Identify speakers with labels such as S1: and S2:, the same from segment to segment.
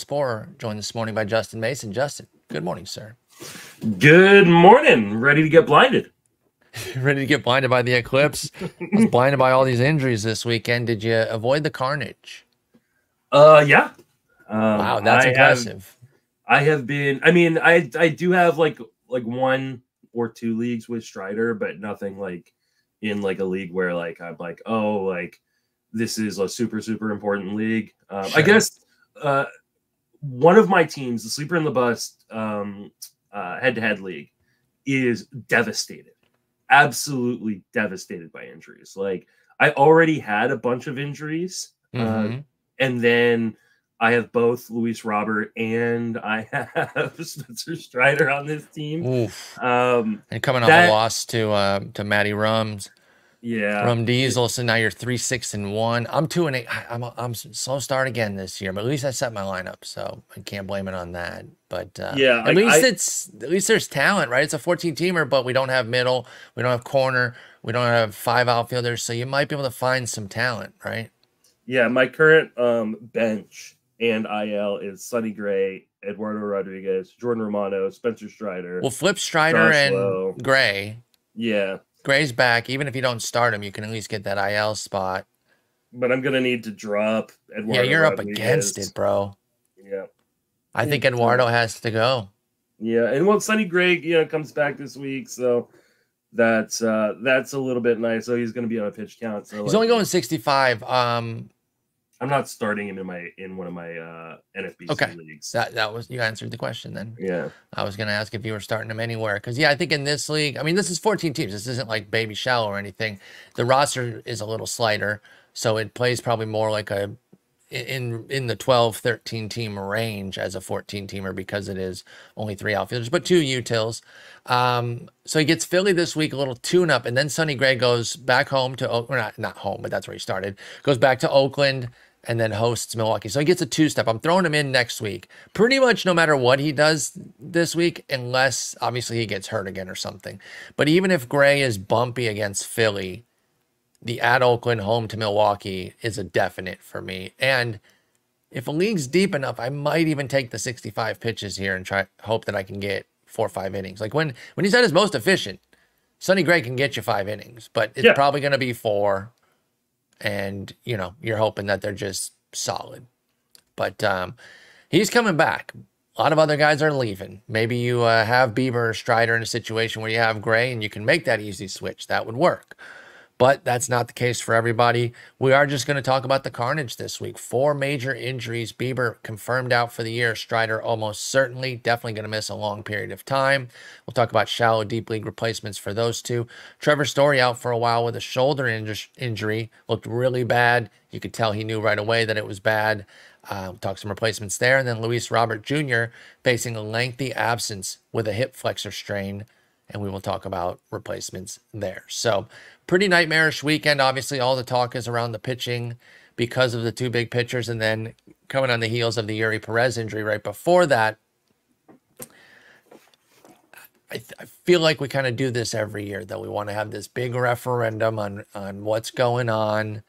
S1: Sporer, joined this morning by Justin Mason. Justin, good morning, sir.
S2: Good morning. Ready to get blinded.
S1: Ready to get blinded by the eclipse? I was blinded by all these injuries this weekend. Did you avoid the carnage?
S2: Uh, yeah. Um,
S1: wow, that's
S2: I
S1: impressive.
S2: Have, I have been. I mean, I I do have like like one or two leagues with Strider, but nothing like in like a league where like I'm like, oh, like this is a super super important league. Um, sure. I guess uh, one of my teams, the Sleeper and the Bust um, head to head league, is devastated, absolutely devastated by injuries. Like I already had a bunch of injuries, mm-hmm. uh, and then I have both Luis Robert and I have Spencer Strider on this team. Um,
S1: and coming on that, a loss to uh, to Matty Rums.
S2: Yeah.
S1: from Diesel. So now you're three, six, and one. I'm two and eight. I'm I'm slow start again this year, but at least I set my lineup, so I can't blame it on that. But uh,
S2: yeah,
S1: at least I, it's at least there's talent, right? It's a 14 teamer, but we don't have middle, we don't have corner, we don't have five outfielders, so you might be able to find some talent, right?
S2: Yeah, my current um, bench and IL is Sonny Gray, Eduardo Rodriguez, Jordan Romano, Spencer Strider.
S1: Well, flip Strider Josh and Lowe. Gray.
S2: Yeah.
S1: Gray's back. Even if you don't start him, you can at least get that IL spot.
S2: But I'm gonna need to drop
S1: Eduardo. Yeah, you're Rodriguez. up against it, bro.
S2: Yeah.
S1: I think Eduardo has to go.
S2: Yeah, and well, Sonny Gray, you know, comes back this week, so that's uh that's a little bit nice. So he's gonna be on a pitch count. So
S1: he's like, only going 65. Um
S2: I'm not starting him in my in one of my uh NFBC
S1: okay.
S2: leagues.
S1: That that was you answered the question then.
S2: Yeah.
S1: I was gonna ask if you were starting him anywhere. Cause yeah, I think in this league, I mean this is 14 teams. This isn't like baby shallow or anything. The roster is a little slighter, so it plays probably more like a in in the 12 13 team range as a 14 teamer because it is only three outfielders but two utils um so he gets philly this week a little tune up and then sonny gray goes back home to or not not home but that's where he started goes back to oakland and then hosts Milwaukee. So he gets a two step. I'm throwing him in next week. Pretty much no matter what he does this week, unless obviously he gets hurt again or something. But even if Gray is bumpy against Philly, the at Oakland home to Milwaukee is a definite for me. And if a league's deep enough, I might even take the 65 pitches here and try hope that I can get four or five innings. Like when when he's at his most efficient, Sonny Gray can get you five innings, but it's yeah. probably going to be four and you know you're hoping that they're just solid. But um, he's coming back. A lot of other guys are leaving. Maybe you uh, have Bieber or Strider in a situation where you have Gray and you can make that easy switch. That would work but that's not the case for everybody. We are just going to talk about the carnage this week. Four major injuries. Bieber confirmed out for the year. Strider almost certainly, definitely going to miss a long period of time. We'll talk about shallow deep league replacements for those two. Trevor Story out for a while with a shoulder injury. Looked really bad. You could tell he knew right away that it was bad. Uh, we'll talk some replacements there. And then Luis Robert Jr. facing a lengthy absence with a hip flexor strain and we will talk about replacements there. So pretty nightmarish weekend. Obviously, all the talk is around the pitching because of the two big pitchers, and then coming on the heels of the Eury Perez injury right before that. I, I feel like we kind of do this every year, that We want to have this big referendum on on what's going on.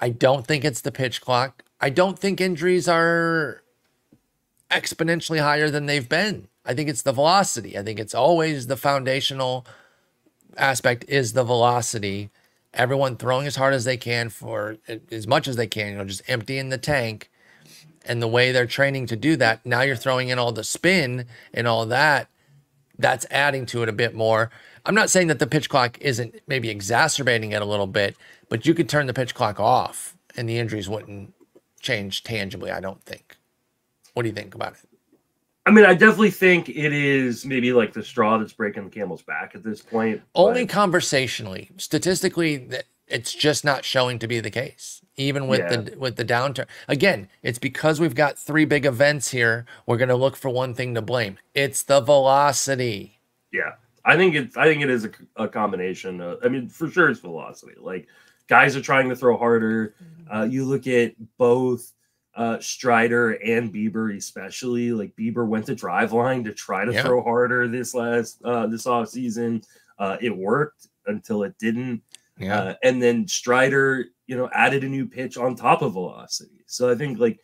S1: I don't think it's the pitch clock. I don't think injuries are exponentially higher than they've been. I think it's the velocity. I think it's always the foundational aspect is the velocity. Everyone throwing as hard as they can for as much as they can, you know, just emptying the tank. And the way they're training to do that, now you're throwing in all the spin and all that. That's adding to it a bit more. I'm not saying that the pitch clock isn't maybe exacerbating it a little bit, but you could turn the pitch clock off and the injuries wouldn't change tangibly, I don't think. What do you think about it?
S2: I mean, I definitely think it is maybe like the straw that's breaking the camel's back at this point.
S1: Only but... conversationally, statistically, it's just not showing to be the case. Even with yeah. the with the downturn, again, it's because we've got three big events here. We're going to look for one thing to blame. It's the velocity.
S2: Yeah, I think it's. I think it is a, a combination. Of, I mean, for sure, it's velocity. Like guys are trying to throw harder. Mm-hmm. Uh, you look at both uh, Strider and Bieber, especially. Like Bieber went to Driveline to try to yeah. throw harder this last uh, this off season. Uh, it worked until it didn't. Yeah. Uh, and then Strider, you know, added a new pitch on top of velocity. So I think like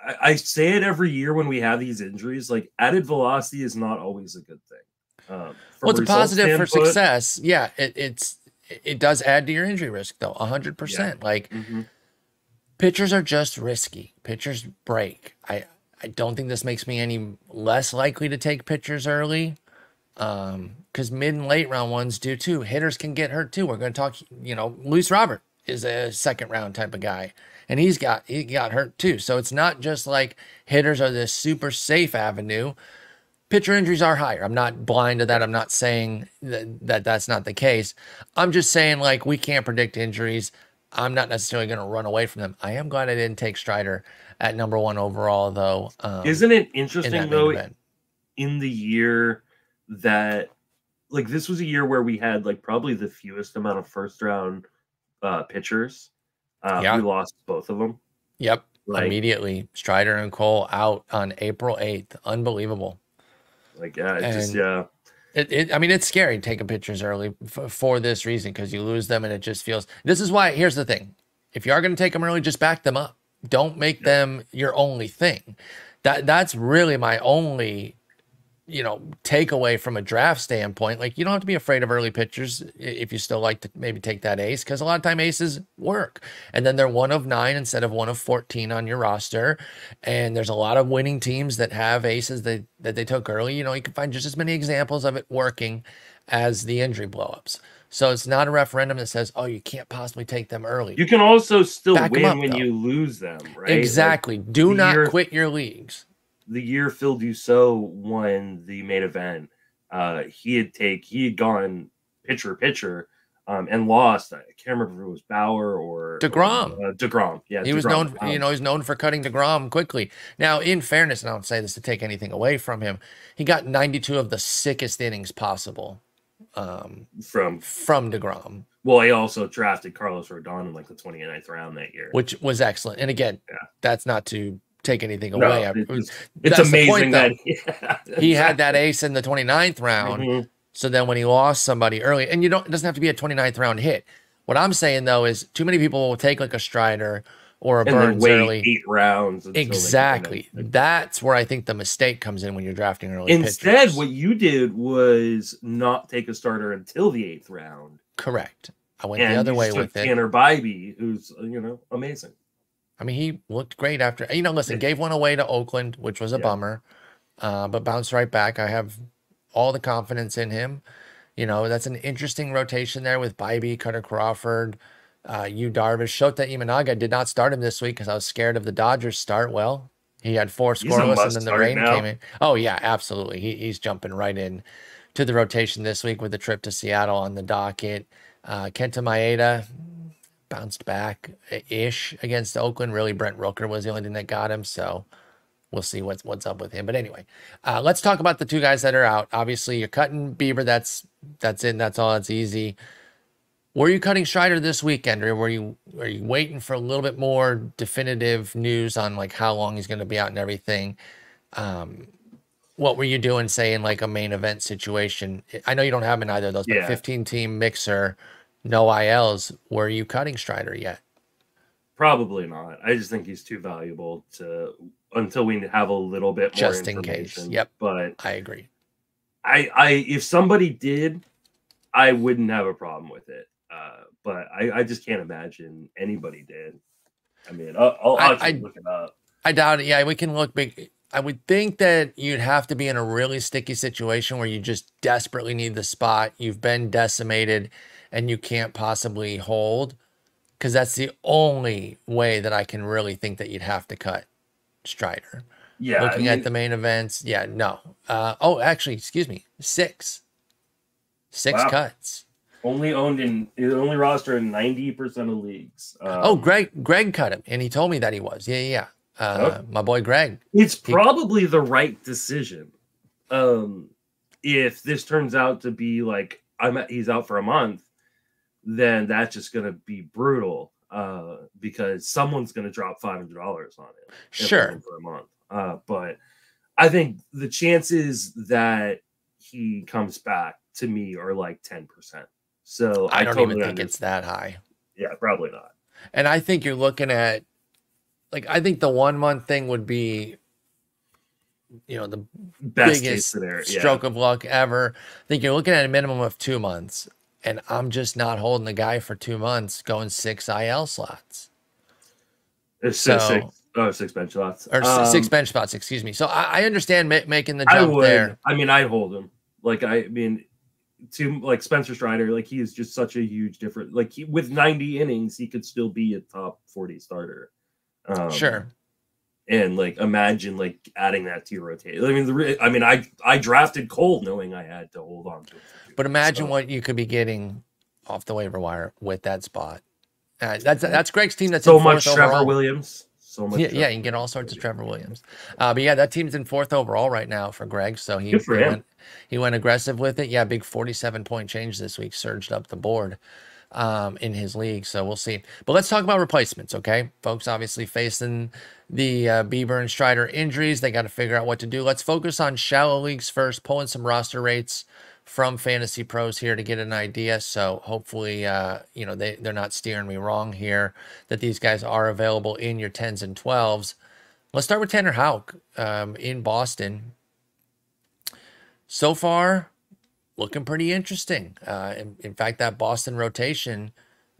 S2: I, I say it every year when we have these injuries. Like added velocity is not always a good thing. Um,
S1: Well, it's positive for success. Yeah, it, it's it does add to your injury risk though, hundred percent. Like
S2: Mhm.
S1: Pitchers are just risky. Pitchers break. I I don't think this makes me any less likely to take pitchers early. Um, because mid and late round ones do too. Hitters can get hurt too. We're going to talk. You know, Luis Robert is a second round type of guy, and he's got he got hurt too. So it's not just like hitters are this super safe avenue. Pitcher injuries are higher. I'm not blind to that. I'm not saying that, that that's not the case. I'm just saying like we can't predict injuries. I'm not necessarily going to run away from them. I am glad I didn't take Strider at number one overall, though. Um,
S2: Isn't it interesting
S1: main
S2: though?
S1: event.
S2: in the year that like this was a year where we had like probably the fewest amount of first round uh pitchers. Uh,
S1: Yeah.
S2: We lost both of them.
S1: Yep,
S2: Like,
S1: immediately Strider and Cole out on April 8th. Unbelievable.
S2: like yeah, it's just yeah.
S1: It, it, I mean, it's scary taking pictures early for, for this reason because you lose them and it just feels. This is why. Here's the thing: if you are going to take them early, just back them up. Don't make them your only thing. That that's really my only, you know, takeaway from a draft standpoint. Like you don't have to be afraid of early pitchers if you still like to maybe take that ace because a lot of time aces work, and then they're one of nine instead of one of fourteen on your roster. And there's a lot of winning teams that have aces that, that they took early. You know, you can find just as many examples of it working as the injury blowups. So it's not a referendum that says, oh, you can't possibly take them early.
S2: You can also still
S1: Back
S2: win
S1: up,
S2: when
S1: though.
S2: you lose them, right? Like,
S1: exactly. Do not quit your leagues.
S2: The year Phil Dussault won the main event, uh, he had take he had gone pitcher pitcher um, and lost. I can't remember if it was Bauer or
S1: DeGrom.
S2: Uh, Degrom, yeah,
S1: He was known,
S2: Um,
S1: you know, he's known for cutting DeGrom quickly. Now, in fairness, and I don't say this to take anything away from him, he got 92 of the sickest innings possible um,
S2: from
S1: from DeGrom.
S2: well, he also drafted Carlos Rodon in like the 29th round that year.
S1: which was excellent. And again,
S2: Yeah.
S1: that's not to take anything
S2: No,
S1: away. I-
S2: it-
S1: it
S2: it's amazing
S1: point,
S2: that
S1: though. he had that ace in the 29th round.
S2: Mhm.
S1: So then when he lost somebody early, and you don't, it doesn't have to be a 29th round hit. What I'm saying though is too many people will take like a Strider or a
S2: and then
S1: Burns early.
S2: eight rounds. until they get the
S1: Exactly. That's where I think the mistake comes in when you're drafting early.
S2: Instead,
S1: pitchers.
S2: what you did was not take a starter until the eighth round.
S1: correct. I went
S2: and
S1: the other way with it.
S2: Tanner Bibee, who's you know amazing.
S1: I mean, he looked great after. You know, listen, gave one away to Oakland, which was a
S2: Yeah.
S1: bummer, uh, but bounced right back. I have all the confidence in him. You know, that's an interesting rotation there with Bibee, Kutter Crawford, uh, you Darvish. Shota Imanaga did not start him this week because I was scared of the Dodgers start. Well, he had four scoreless, and then the rain
S2: now.
S1: came in. Oh yeah, absolutely. He, he's jumping right in to the rotation this week with the trip to Seattle on the docket. Uh, Kenta Maeda bounced back ish against Oakland. Really, Brent Rooker was the only thing that got him. So we'll see what's what's up with him. But anyway, uh, let's talk about the two guys that are out. Obviously, you're cutting Bieber. That's that's in. That's all. That's easy. Were you cutting Strider this weekend, or were you are you waiting for a little bit more definitive news on like how long he's going to be out and everything? Um, what were you doing, say in like a main event situation? I know you don't have in either of those, but 15 team mixer, no ILs. Were you cutting Strider yet?
S2: Probably not. I just think he's too valuable to until we have a little bit more
S1: Just in case. Yep.
S2: But
S1: I agree.
S2: I, I, if somebody did, I wouldn't have a problem with it. Uh, but I, I just can't imagine anybody did. I mean, I'll, I'll, I'll
S1: I-
S2: look it up.
S1: I doubt it. Yeah, we can look big. I would think that you'd have to be in a really sticky situation where you just desperately need the spot. You've been decimated and you can't possibly hold because that's the only way that I can really think that you'd have to cut Strider.
S2: Yeah, I
S1: Looking
S2: mean,
S1: at the main events, yeah, no. Uh, oh, actually, excuse me, six. Six
S2: Wow.
S1: cuts.
S2: only owned in only roster in ninety percent of leagues. Um,
S1: oh, Greg, Greg cut him, and he told me that he was. Yeah, yeah, yeah. Uh, My boy Greg.
S2: it's
S1: He-
S2: probably the right decision. Um, if this turns out to be like I'm at, he's out for a month, then that's just gonna be brutal. Uh, because someone's gonna drop five hundred dollars on it.
S1: Sure.
S2: for a month. Uh, but I think the chances that he comes back to me are like ten percent. So
S1: I don't
S2: totally
S1: even think
S2: understand.
S1: it's that high.
S2: yeah, probably not.
S1: And I think you're looking at like I think the one month thing would be, you know, the
S2: Best case
S1: biggest
S2: scenario. Yeah.
S1: stroke of luck ever. I think you're looking at a minimum of two months, and I'm just not holding the guy for two months going six IL slots
S2: It's six,
S1: So-
S2: six, oh, six bench shots.
S1: or s- six
S2: Um,
S1: bench spots. Excuse me. So I, I understand ma- making the
S2: I
S1: jump
S2: would.
S1: there.
S2: I mean, I'd hold him. Like, I mean, to like Spencer Strider, like he is just such a huge difference. Like he, with 90 innings, he could still be a top 40 starter. Um,
S1: Sure.
S2: And like, imagine like adding that to your rotation. I mean, the I mean, I I drafted Cole knowing I had to hold on to him.
S1: But imagine
S2: so-
S1: what you could be getting off the waiver wire with that spot. Uh, that's that's Greg's team. That's
S2: so much Trevor
S1: overall.
S2: Williams. So much.
S1: Yeah, yeah, you can get all sorts of Trevor Williams. Uh, but yeah, that team's in fourth overall right now for Greg. So he, he went he went aggressive with it. Yeah, big forty-seven point change this week, surged up the board um, in his league. So we'll see. But let's talk about replacements, okay? Folks obviously facing the uh, Bieber and Strider injuries. They got to figure out what to do. Let's focus on shallow leagues first, pulling some roster rates from Fantasy Pros here to get an idea. So hopefully, uh, you know, they, they're not steering me wrong here, that these guys are available in your 10s and 12s. Let's start with Tanner Houck um, in Boston. So far, looking pretty interesting. Uh, in, in fact, that Boston rotation,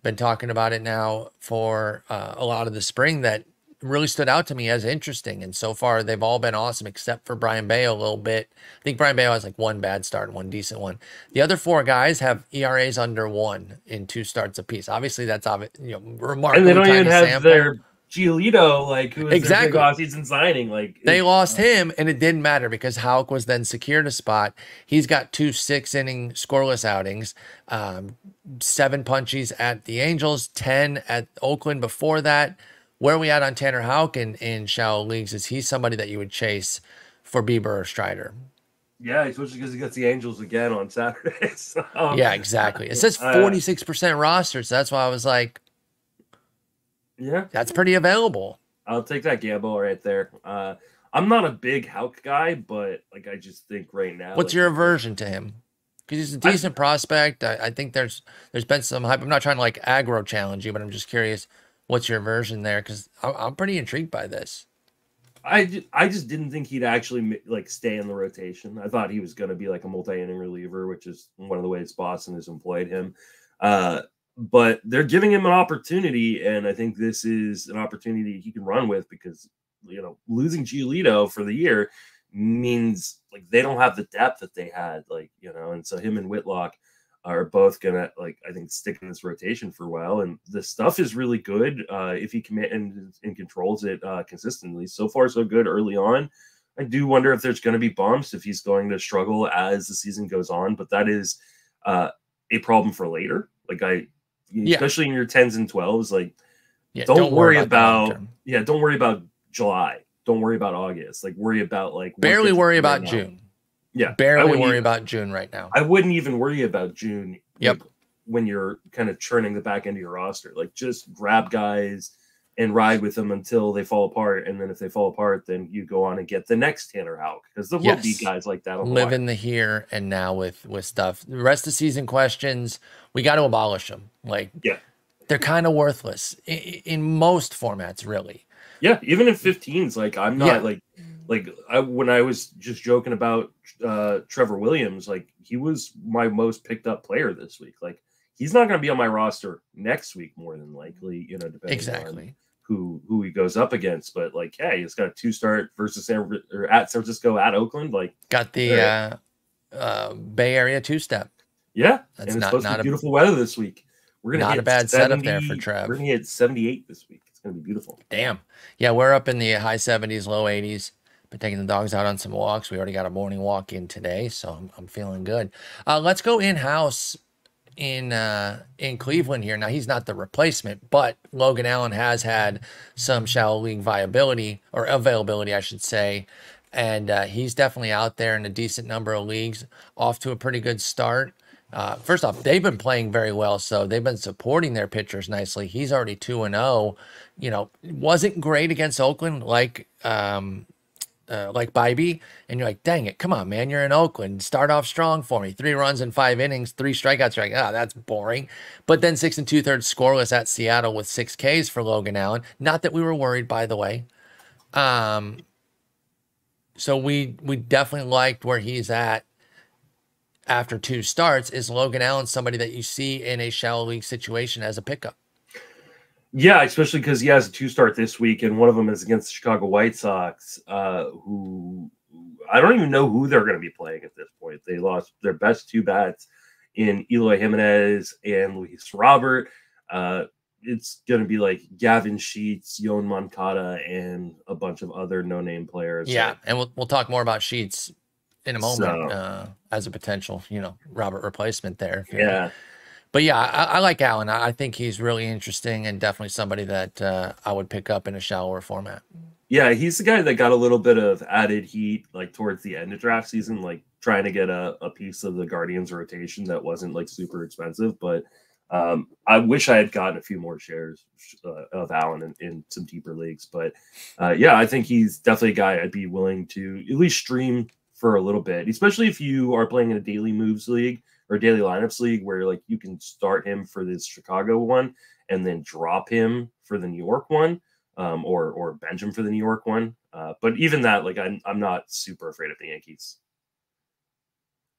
S1: been talking about it now for uh, a lot of the spring that really stood out to me as interesting. And so far, they've all been awesome except for Brayan Bello a little bit. I think Brayan Bello has like one bad start and one decent one. The other four guys have ERAs under one in two starts apiece. Obviously, that's obvi- you know remarkable.
S2: and they don't even have
S1: sample.
S2: their Giolito, like who was
S1: Exactly.
S2: their offseason signing. Like
S1: They lost him, and it didn't matter because Houck was then secured a spot. He's got two six inning scoreless outings, um, seven punchies at the Angels, 10 at Oakland before that. Where are we at on Tanner Houck in, in shallow leagues? Is he somebody that you would chase for Bieber or Strider?
S2: Yeah, especially because he gets the Angels again on Saturday. So,
S1: Yeah, exactly. It says
S2: Uh,
S1: 46% roster, so that's why I was like,
S2: yeah,
S1: that's pretty available.
S2: I'll take that gamble right there. Uh, I'm not a big Hauk guy, but like I just think right now.
S1: What's
S2: like,
S1: your aversion to him? Because he's a decent prospect. I, I think there's there's been some hype. I'm not trying to like aggro challenge you, but I'm just curious what's your version there? Because I'm, pretty intrigued by this.
S2: I, I just didn't think he'd actually like stay in the rotation. I thought he was going to be like a multi-inning reliever, which is one of the ways Boston has employed him. Uh, but they're giving him an opportunity, and I think this is an opportunity he can run with because you know losing Giolito for the year means like they don't have the depth that they had, like you know, and so him and Whitlock are both gonna like I think stick in this rotation for a while. And the stuff is really good uh, if he commit and, and controls it uh, consistently. So far, so good early on. I do wonder if there's going to be bumps if he's going to struggle as the season goes on, but that is uh, a problem for later. Like I,
S1: Yeah.
S2: especially in your tens and twelves, like
S1: Yeah,
S2: don't, worry
S1: the long
S2: about yeah, don't worry about July. Don't worry about August. Like worry about like
S1: barely worry about. June.
S2: Yeah,
S1: Barely worry
S2: even-
S1: about June right now.
S2: I wouldn't even worry about June.
S1: Yep.
S2: like, when you're kind of churning the back end of your roster, like just grab guys and ride with them until they fall apart, and then if they fall apart, then you go on and get the next Tanner Houck because there will be guys like that.
S1: Live in the here and now with with stuff. The rest of season questions, we got to abolish them. Like,
S2: Yeah.
S1: they're kind of worthless in, in most formats, really.
S2: Yeah, even in 15s, like I'm not
S1: Yeah.
S2: like like I when I was just joking about uh Trevor Williams, like he was my most picked up player this week. Like he's not going to be on my roster next week, more than likely. You know, depending on
S1: Exactly.
S2: who who he goes up against. But like, hey, he's got a two start versus San or at San Francisco at Oakland. Like,
S1: Got the uh, uh, Bay Area two step.
S2: yeah,
S1: That's
S2: and it's
S1: not-
S2: supposed
S1: not
S2: to be beautiful weather this week. We're gonna
S1: not a bad setup there for
S2: 70
S1: Trev.
S2: We're gonna hit 78 this week. It's gonna be beautiful.
S1: Damn. Yeah, we're up in the high 70s, low 80s. Taking the dogs out on some walks. We already got a morning walk in today, so I'm, I'm feeling good. Uh, let's go in house in uh, in Cleveland here. Now he's not the replacement, but Logan Allen has had some shallow league viability or availability, I should say, and uh, he's definitely out there in a decent number of leagues. Off to a pretty good start. Uh, first off, they've been playing very well, so they've been supporting their pitchers nicely. He's already two and zero. You know, wasn't great against Oakland like um, uh, like Bibee, and you're like, dang it, come on, man, you're in Oakland. Start off strong for me. Three runs in five innings, three strikeouts. You're like, ah, oh, that's boring. But then six and two thirds scoreless at Seattle with six Ks for Logan Allen. Not that we were worried, by the way. Um, so we we definitely liked where he's at after two starts. Is Logan Allen somebody that you see in a shallow league situation as a pickup?
S2: Yeah, especially because he has a two start this week, and one of them is against the Chicago White Sox, uh, who I don't even know who they're going to be playing at this point. They lost their best two bats in Eloy Jimenez and Luis Robert. Uh, it's going to be like Gavin Sheets, Yoan Moncada, and a bunch of other no name players.
S1: Yeah, and we'll we'll talk more about Sheets in a moment so, uh, as a potential, you know, Robert replacement there.
S2: Yeah.
S1: But yeah, I, I, like Allen. I think he's really interesting and definitely somebody that uh, I would pick up in a shallower format.
S2: Yeah, he's the guy that got a little bit of added heat like towards the end of draft season, like trying to get a, a piece of the Guardians rotation that wasn't like super expensive, but um, I wish I had gotten a few more shares uh, of Allen in, in, some deeper leagues, but uh, yeah, I think he's definitely a guy I'd be willing to at least stream for a little bit, especially if you are playing in a daily moves league or daily lineups league where like you can start him for this Chicago one and then drop him for the New York one, um, or or bench him for the New York one. Uh, but even that, like I'm I'm not super afraid of the Yankees.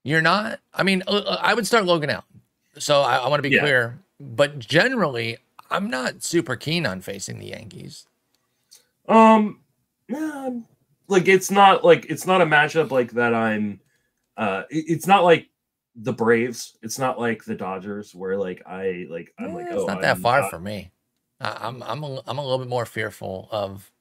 S1: You're not. I mean, uh, uh, I would start Logan out. So I, I want to be yeah. clear, but generally, I'm not super keen on facing the Yankees.
S2: Um, yeah, like it's not like it's not a matchup like that. I'm. Uh, it, it's not like the Braves. It's not like the Dodgers, where like I like I'm like
S1: oh,
S2: it's
S1: not
S2: I'm
S1: that far not... from me. I'm I'm a, I'm a little bit more fearful of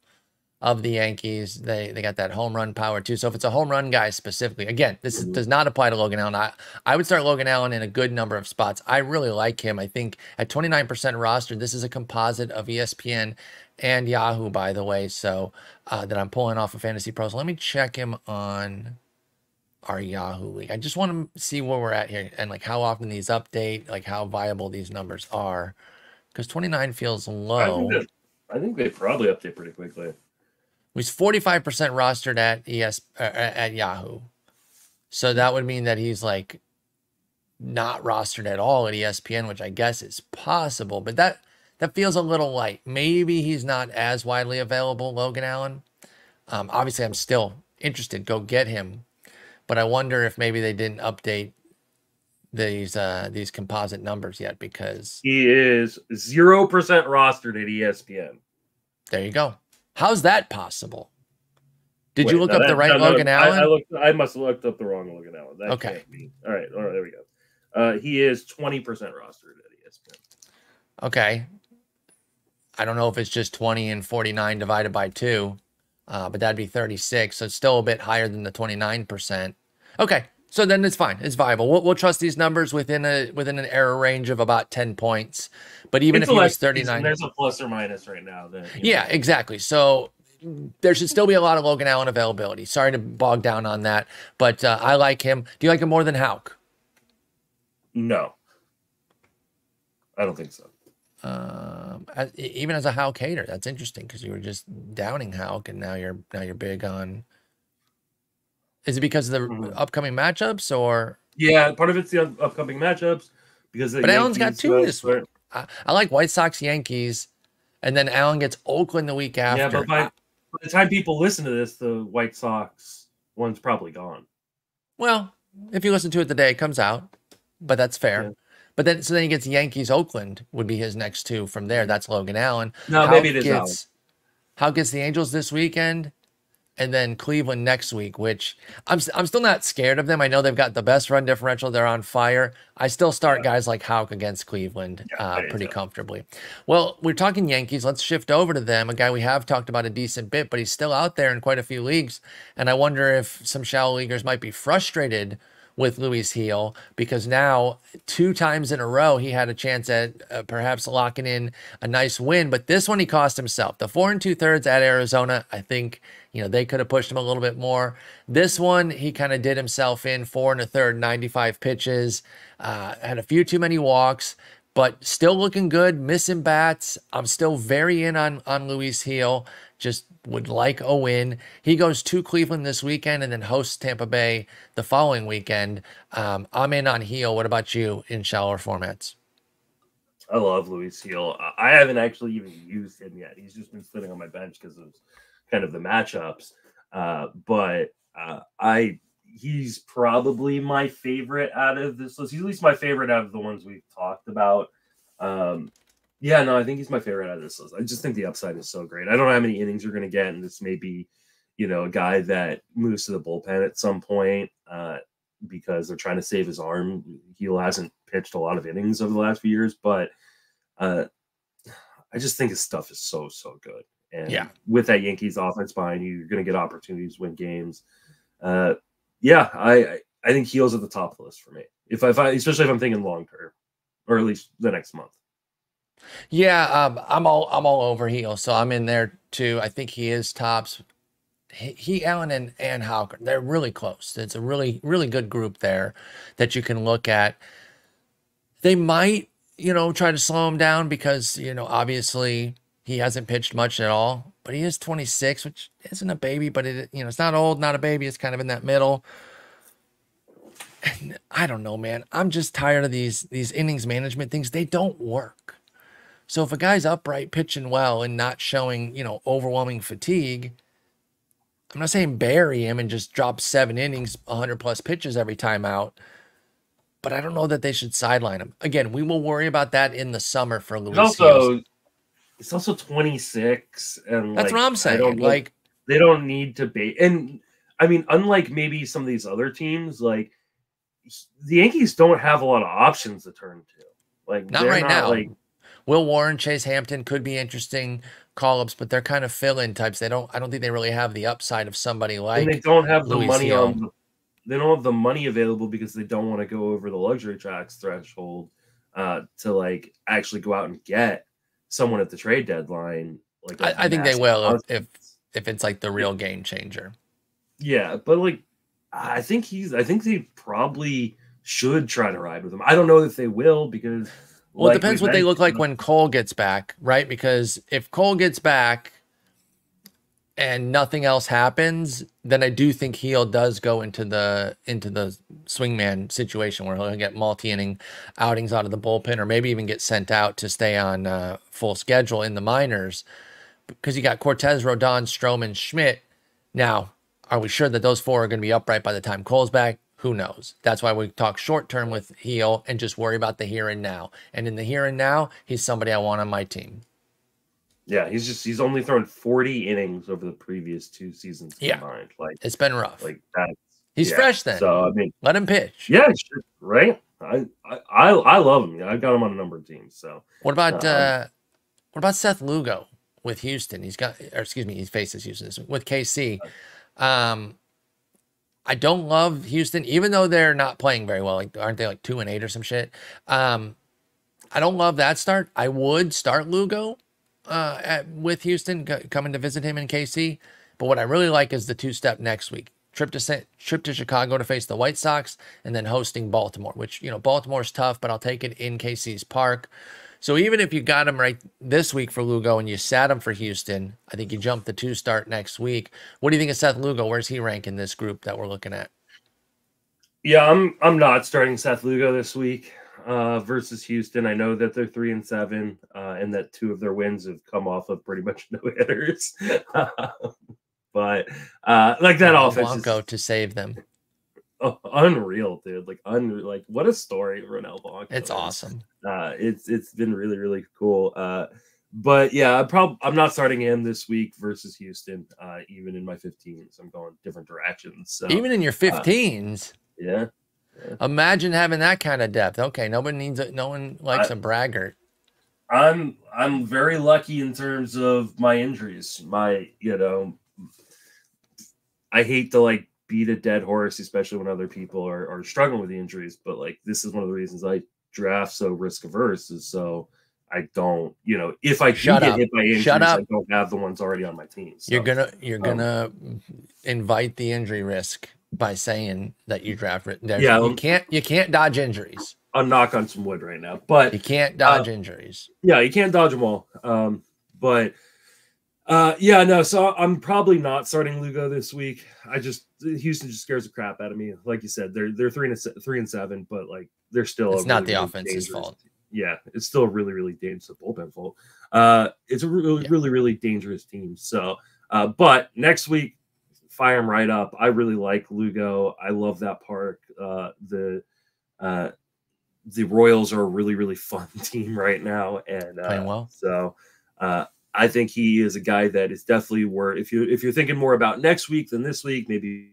S1: of the Yankees. They they got that home run power too. So if it's a home run guy specifically, again, this mm-hmm. does not apply to Logan Allen. I, I would start Logan Allen in a good number of spots. I really like him. I think at 29% roster, this is a composite of ESPN and Yahoo, by the way. So uh, that I'm pulling off of Fantasy Pros. Let me check him on our Yahoo league. I just want to see where we're at here and like how often these update, like how viable these numbers are. Because 29 feels low.
S2: I think, I think they probably update pretty quickly.
S1: He's 45% rostered at ES uh, at Yahoo. So that would mean that he's like not rostered at all at ESPN, which I guess is possible, but that that feels a little light. Maybe he's not as widely available, Logan Allen. Um, obviously, I'm still interested. Go get him, but I wonder if maybe they didn't update these uh, these composite numbers yet because
S2: he is zero percent rostered at ESPN.
S1: There you go. How's that possible? Did Wait, you look up that, the right no, Logan Allen?
S2: I, I, looked, I, must have looked up the wrong Logan Allen. That okay. All right. All right. There we go. Uh, he is 20% rostered at ESPN.
S1: Okay. I don't know if it's just 20 and 49 divided by two, uh, but that'd be 36. So it's still a bit higher than the 29%. Okay. So then it's fine. It's viable. We'll, we'll trust these numbers within a within an error range of about 10 points. But even it's if he was 39,
S2: there's a plus or minus right now. Then,
S1: yeah, know. exactly. So there should still be a lot of Logan Allen availability. Sorry to bog down on that, but uh, I like him. Do you like him more than Houck?
S2: No, I don't think so.
S1: Um, as, even as a Houck hater, that's interesting because you were just downing Houck, and now you're now you're big on. Is it because of the mm-hmm. upcoming matchups, or?
S2: Yeah, part of it's the upcoming matchups because.
S1: But Yankees Allen's got two this week. I, I, like White Sox, Yankees, and then Allen gets Oakland the week after. Yeah,
S2: but by, by the time people listen to this, the White Sox one's probably gone.
S1: Well, if you listen to it the day it comes out, but that's fair. Yeah. But then, so then he gets Yankees, Oakland would be his next two from there. That's Logan Allen.
S2: No, How maybe it is gets,
S1: Houck gets the Angels this weekend? and then Cleveland next week, which I'm I'm still not scared of them. I know they've got the best run differential. They're on fire. I still start yeah. guys like Houck against Cleveland yeah, uh, pretty comfortably. Well, we're talking Yankees. Let's shift over to them. A guy we have talked about a decent bit, but he's still out there in quite a few leagues. And I wonder if some shallow leaguers might be frustrated with Luis Gil because now two times in a row he had a chance at uh, perhaps locking in a nice win, but this one he cost himself. The four and two thirds at Arizona, I think you know they could have pushed him a little bit more. This one he kind of did himself in four and a third, 95 pitches, uh, had a few too many walks. but still looking good, missing bats. I'm still very in on on Luis Gil. Just would like a win. He goes to Cleveland this weekend and then hosts Tampa Bay the following weekend. Um, I'm in on Gil. What about you in shallower formats?
S2: I love Luis Gil. I haven't actually even used him yet. He's just been sitting on my bench because of kind of the matchups. Uh, but uh, I he's probably my favorite out of this list. He's at least my favorite out of the ones we've talked about. Um, yeah, no, I think he's my favorite out of this list. I just think the upside is so great. I don't know how many innings you're going to get, and this may be, you know, a guy that moves to the bullpen at some point uh, because they're trying to save his arm. He hasn't pitched a lot of innings over the last few years, but uh, I just think his stuff is so so good. And
S1: yeah,
S2: with that Yankees offense behind you, you're going to get opportunities to win games. Uh, yeah, I I think Gil's at the top of the list for me. If I, if I especially if I'm thinking long term, or at least the next month.
S1: Yeah, um, I'm all I'm all over Gil, so I'm in there too. I think he is tops. He, he Allen, and and Houker, they're really close. It's a really really good group there that you can look at. They might, you know, try to slow him down because you know obviously he hasn't pitched much at all, but he is 26, which isn't a baby, but it you know it's not old, not a baby. It's kind of in that middle. And I don't know, man. I'm just tired of these these innings management things. They don't work. So if a guy's upright pitching well and not showing, you know, overwhelming fatigue, I'm not saying bury him and just drop seven innings, 100 plus pitches every time out, but I don't know that they should sideline him. Again, we will worry about that in the summer for Luis.
S2: Also, it's also 26, and
S1: that's
S2: like,
S1: what I'm saying. Like
S2: they don't need to be, and I mean, unlike maybe some of these other teams, like the Yankees don't have a lot of options to turn to. Like
S1: not right not now. Like Will Warren, Chase Hampton could be interesting call ups, but they're kind of fill in types. They don't. I don't think they really have the upside of somebody like.
S2: And they don't have the money on. They don't have the money available because they don't want to go over the luxury tax threshold uh, to like actually go out and get someone at the trade deadline. Like
S1: I, I think they will if if it's like the real game changer.
S2: Yeah, but like I think he's. I think they probably should try to ride with him. I don't know if they will because
S1: well, like it depends what they look like when Cole gets back, right? Because if Cole gets back and nothing else happens, then I do think Gil does go into the into the swingman situation where he'll get multi-inning outings out of the bullpen, or maybe even get sent out to stay on uh, full schedule in the minors. Because you got Cortes, Rodon, Stroman, Schmidt. Now, are we sure that those four are going to be upright by the time Cole's back? Who knows? That's why we talk short term with Gil and just worry about the here and now. And in the here and now, he's somebody I want on my team.
S2: Yeah, he's just he's only thrown 40 innings over the previous two seasons combined. Yeah. Like
S1: it's been rough.
S2: Like that.
S1: He's
S2: yeah.
S1: fresh then.
S2: So I mean
S1: let him pitch.
S2: Yeah, right. I, I I love him. I've got him on a number of teams. So
S1: what about um, uh what about Seth Lugo with Houston? He's got or excuse me, he faces Houston with KC. Um I don't love Houston, even though they're not playing very well. Like, aren't they like two and eight or some shit? Um, I don't love that start. I would start Lugo uh, at, with Houston coming to visit him in KC. But what I really like is the two step next week trip to trip to Chicago to face the White Sox, and then hosting Baltimore. Which you know Baltimore's tough, but I'll take it in KC's Park. So even if you got him right this week for Lugo and you sat him for Houston, I think you jump the two start next week. What do you think of Seth Lugo? Where's he rank in this group that we're looking at?
S2: Yeah, I'm I'm not starting Seth Lugo this week uh, versus Houston. I know that they're three and seven, uh, and that two of their wins have come off of pretty much no hitters. but uh, like that offense,
S1: Blanco is, to save them.
S2: Unreal, dude! Like unreal. Like what a story, Ronel Blanco.
S1: It's awesome.
S2: Uh, it's it's been really really cool. Uh, but yeah, I probably I'm not starting him this week versus Houston. Uh, even in my 15s, I'm going different directions. So
S1: even in your 15s,
S2: uh, yeah,
S1: yeah. Imagine having that kind of depth. Okay, nobody needs it. No one likes I, a braggart.
S2: I'm I'm very lucky in terms of my injuries. My you know, I hate to like beat a dead horse, especially when other people are, are struggling with the injuries. But like this is one of the reasons I draft so risk averse is so I don't, you know, if I Shut get up. hit by injuries, Shut up. I don't have the ones already on my team.
S1: So, you're gonna you're um, gonna invite the injury risk by saying that you draft it. Yeah, you can't you can't dodge injuries.
S2: a knock on some wood right now, but
S1: you can't dodge uh, injuries.
S2: Yeah, you can't dodge them all. Um, but uh, yeah, no. So I'm probably not starting Lugo this week. I just Houston just scares the crap out of me. Like you said, they're they're three and three and seven, but like they're still.
S1: It's not really, the offense's fault.
S2: Yeah, it's still a really really dangerous bullpen fault. Uh, it's a really yeah. really really dangerous team. So, uh, but next week, fire them right up. I really like Lugo. I love that park. Uh, the uh, the Royals are a really really fun team right now, and uh,
S1: playing well.
S2: So. Uh, I think he is a guy that is definitely worth if you if you're thinking more about next week than this week, maybe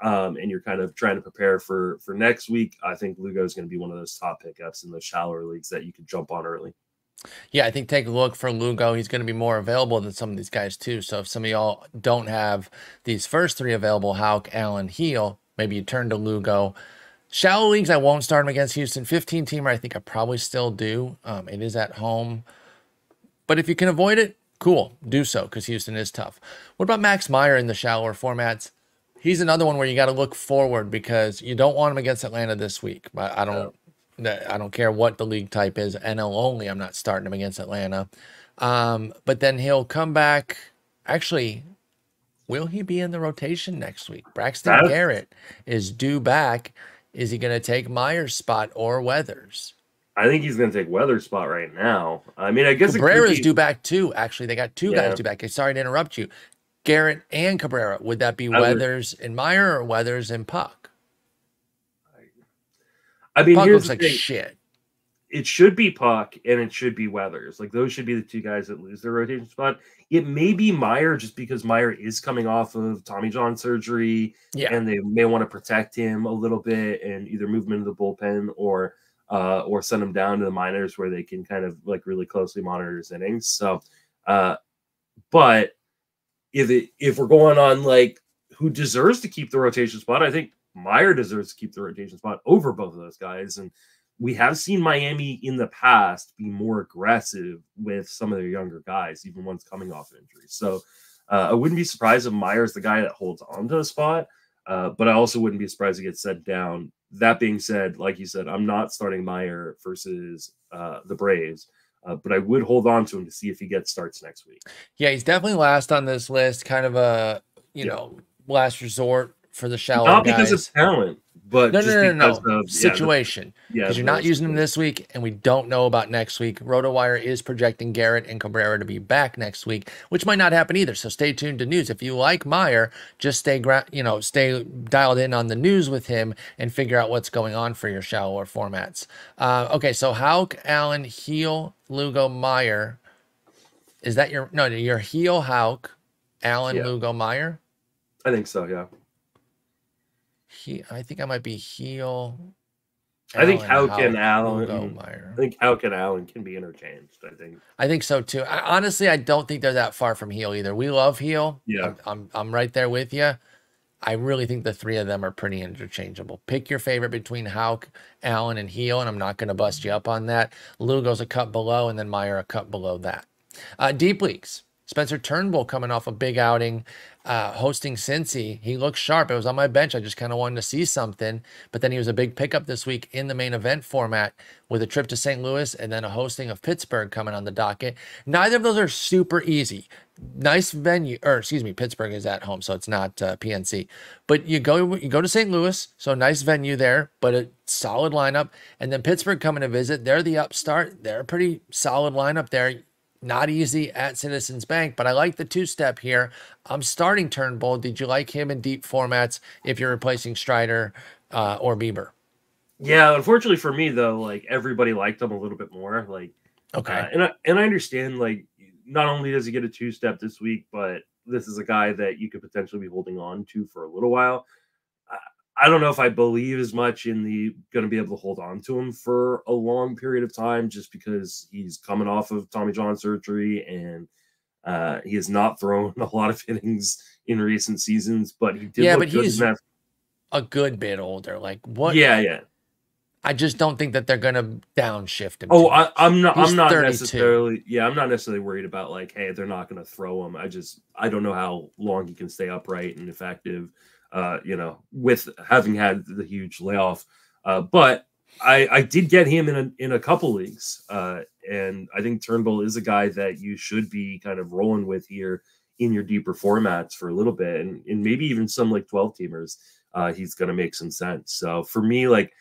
S2: um, and you're kind of trying to prepare for for next week, I think Lugo is going to be one of those top pickups in those shallower leagues that you could jump on early.
S1: Yeah, I think take a look for Lugo. He's going to be more available than some of these guys too. So if some of y'all don't have these first three available, Houck, Allen, Gil, maybe you turn to Lugo. Shallow leagues, I won't start him against Houston. 15 teamer, I think I probably still do. Um, it is at home. But if you can avoid it, cool, do so because Houston is tough. What about Max Meyer in the shallower formats? He's another one where you got to look forward because you don't want him against Atlanta this week. But I don't, I don't care what the league type is. NL only. I'm not starting him against Atlanta. Um, but then he'll come back. Actually, will he be in the rotation next week? Braxton Garrett is due back. Is he going to take Meyer's spot or Weathers?
S2: I think he's going to take weather spot right now. I mean, I guess
S1: Cabrera's be... due back too. Actually, they got two yeah. guys due back. Sorry to interrupt you. Garrett and Cabrera. Would that be I Weathers would... and Meyer or Weathers and Puk?
S2: I mean, here's
S1: looks like thing. shit.
S2: It should be Puk and it should be Weathers. Like those should be the two guys that lose their rotation spot. It may be Meyer just because Meyer is coming off of Tommy John surgery, yeah. and they may want to protect him a little bit and either move him into the bullpen or uh, or send them down to the minors where they can kind of like really closely monitor his innings. So, uh, but if it if we're going on like who deserves to keep the rotation spot, I think Meyer deserves to keep the rotation spot over both of those guys. And we have seen Miami in the past be more aggressive with some of their younger guys, even ones coming off injury. So uh, I wouldn't be surprised if Meyer's the guy that holds on to a spot. Uh, but I also wouldn't be surprised to get sent down that being said, like you said, I'm not starting Meyer versus uh, the Braves. Uh, but I would hold on to him to see if he gets starts next week.
S1: Yeah, he's definitely last on this list. Kind of a you yeah. know last resort for the shallow.
S2: Not because of talent, but
S1: no, no, no, no, no. Of, situation. Yeah, because you're not using them this week, and we don't know about next week. RotoWire is projecting Garrett and Cabrera to be back next week, which might not happen either. So stay tuned to news. If you like Meyer, just stay, you know, stay dialed in on the news with him and figure out what's going on for your shallower formats. Uh, okay, so Houck, Allen, Gil, Lugo, Meyer. Is that your no? Your Gil, Houck, Allen, yeah. Lugo, Meyer.
S2: I think so. Yeah
S1: he I think I might be Gil.
S2: I think Houck and Allen. I think Houck and Allen can be interchanged. I think.
S1: I think so too. I, honestly, I don't think they're that far from Gil either. We love Gil.
S2: Yeah,
S1: I'm, I'm, I'm right there with you. I really think the three of them are pretty interchangeable. Pick your favorite between Houck, Allen, and Gil, and I'm not going to bust you up on that. Lugo's a cut below, and then Meyer a cut below that. Uh, deep leagues. Spencer Turnbull coming off a big outing, uh, hosting Cincy. He looked sharp. It was on my bench. I just kind of wanted to see something. But then he was a big pickup this week in the main event format with a trip to St. Louis and then a hosting of Pittsburgh coming on the docket. Neither of those are super easy. Nice venue, or excuse me, Pittsburgh is at home, so it's not uh, PNC. But you go you go to St. Louis, so nice venue there, but a solid lineup. And then Pittsburgh coming to visit. They're the upstart. They're a pretty solid lineup there not easy at Citizens Bank, but I like the two step here. I'm starting Turnbull. Did you like him in deep formats if you're replacing Strider uh, or Bieber?
S2: Yeah, unfortunately for me though, like everybody liked him a little bit more. Like,
S1: okay,
S2: uh, and I and I understand like not only does he get a two step this week, but this is a guy that you could potentially be holding on to for a little while. I don't know if I believe as much in the going to be able to hold on to him for a long period of time, just because he's coming off of Tommy John surgery and uh, he has not thrown a lot of innings in recent seasons. But he did,
S1: yeah, but he's a good bit older. Like what?
S2: Yeah, yeah.
S1: I just don't think that they're going to downshift him.
S2: Oh, I, am not. He's I'm not 32. necessarily. Yeah, I'm not necessarily worried about like, hey, they're not going to throw him. I just I don't know how long he can stay upright and effective uh, you know, with having had the huge layoff. Uh, but I I did get him in a in a couple leagues, uh, and I think Turnbull is a guy that you should be kind of rolling with here in your deeper formats for a little bit, and and maybe even some like twelve teamers. Uh, he's going to make some sense. So for me, like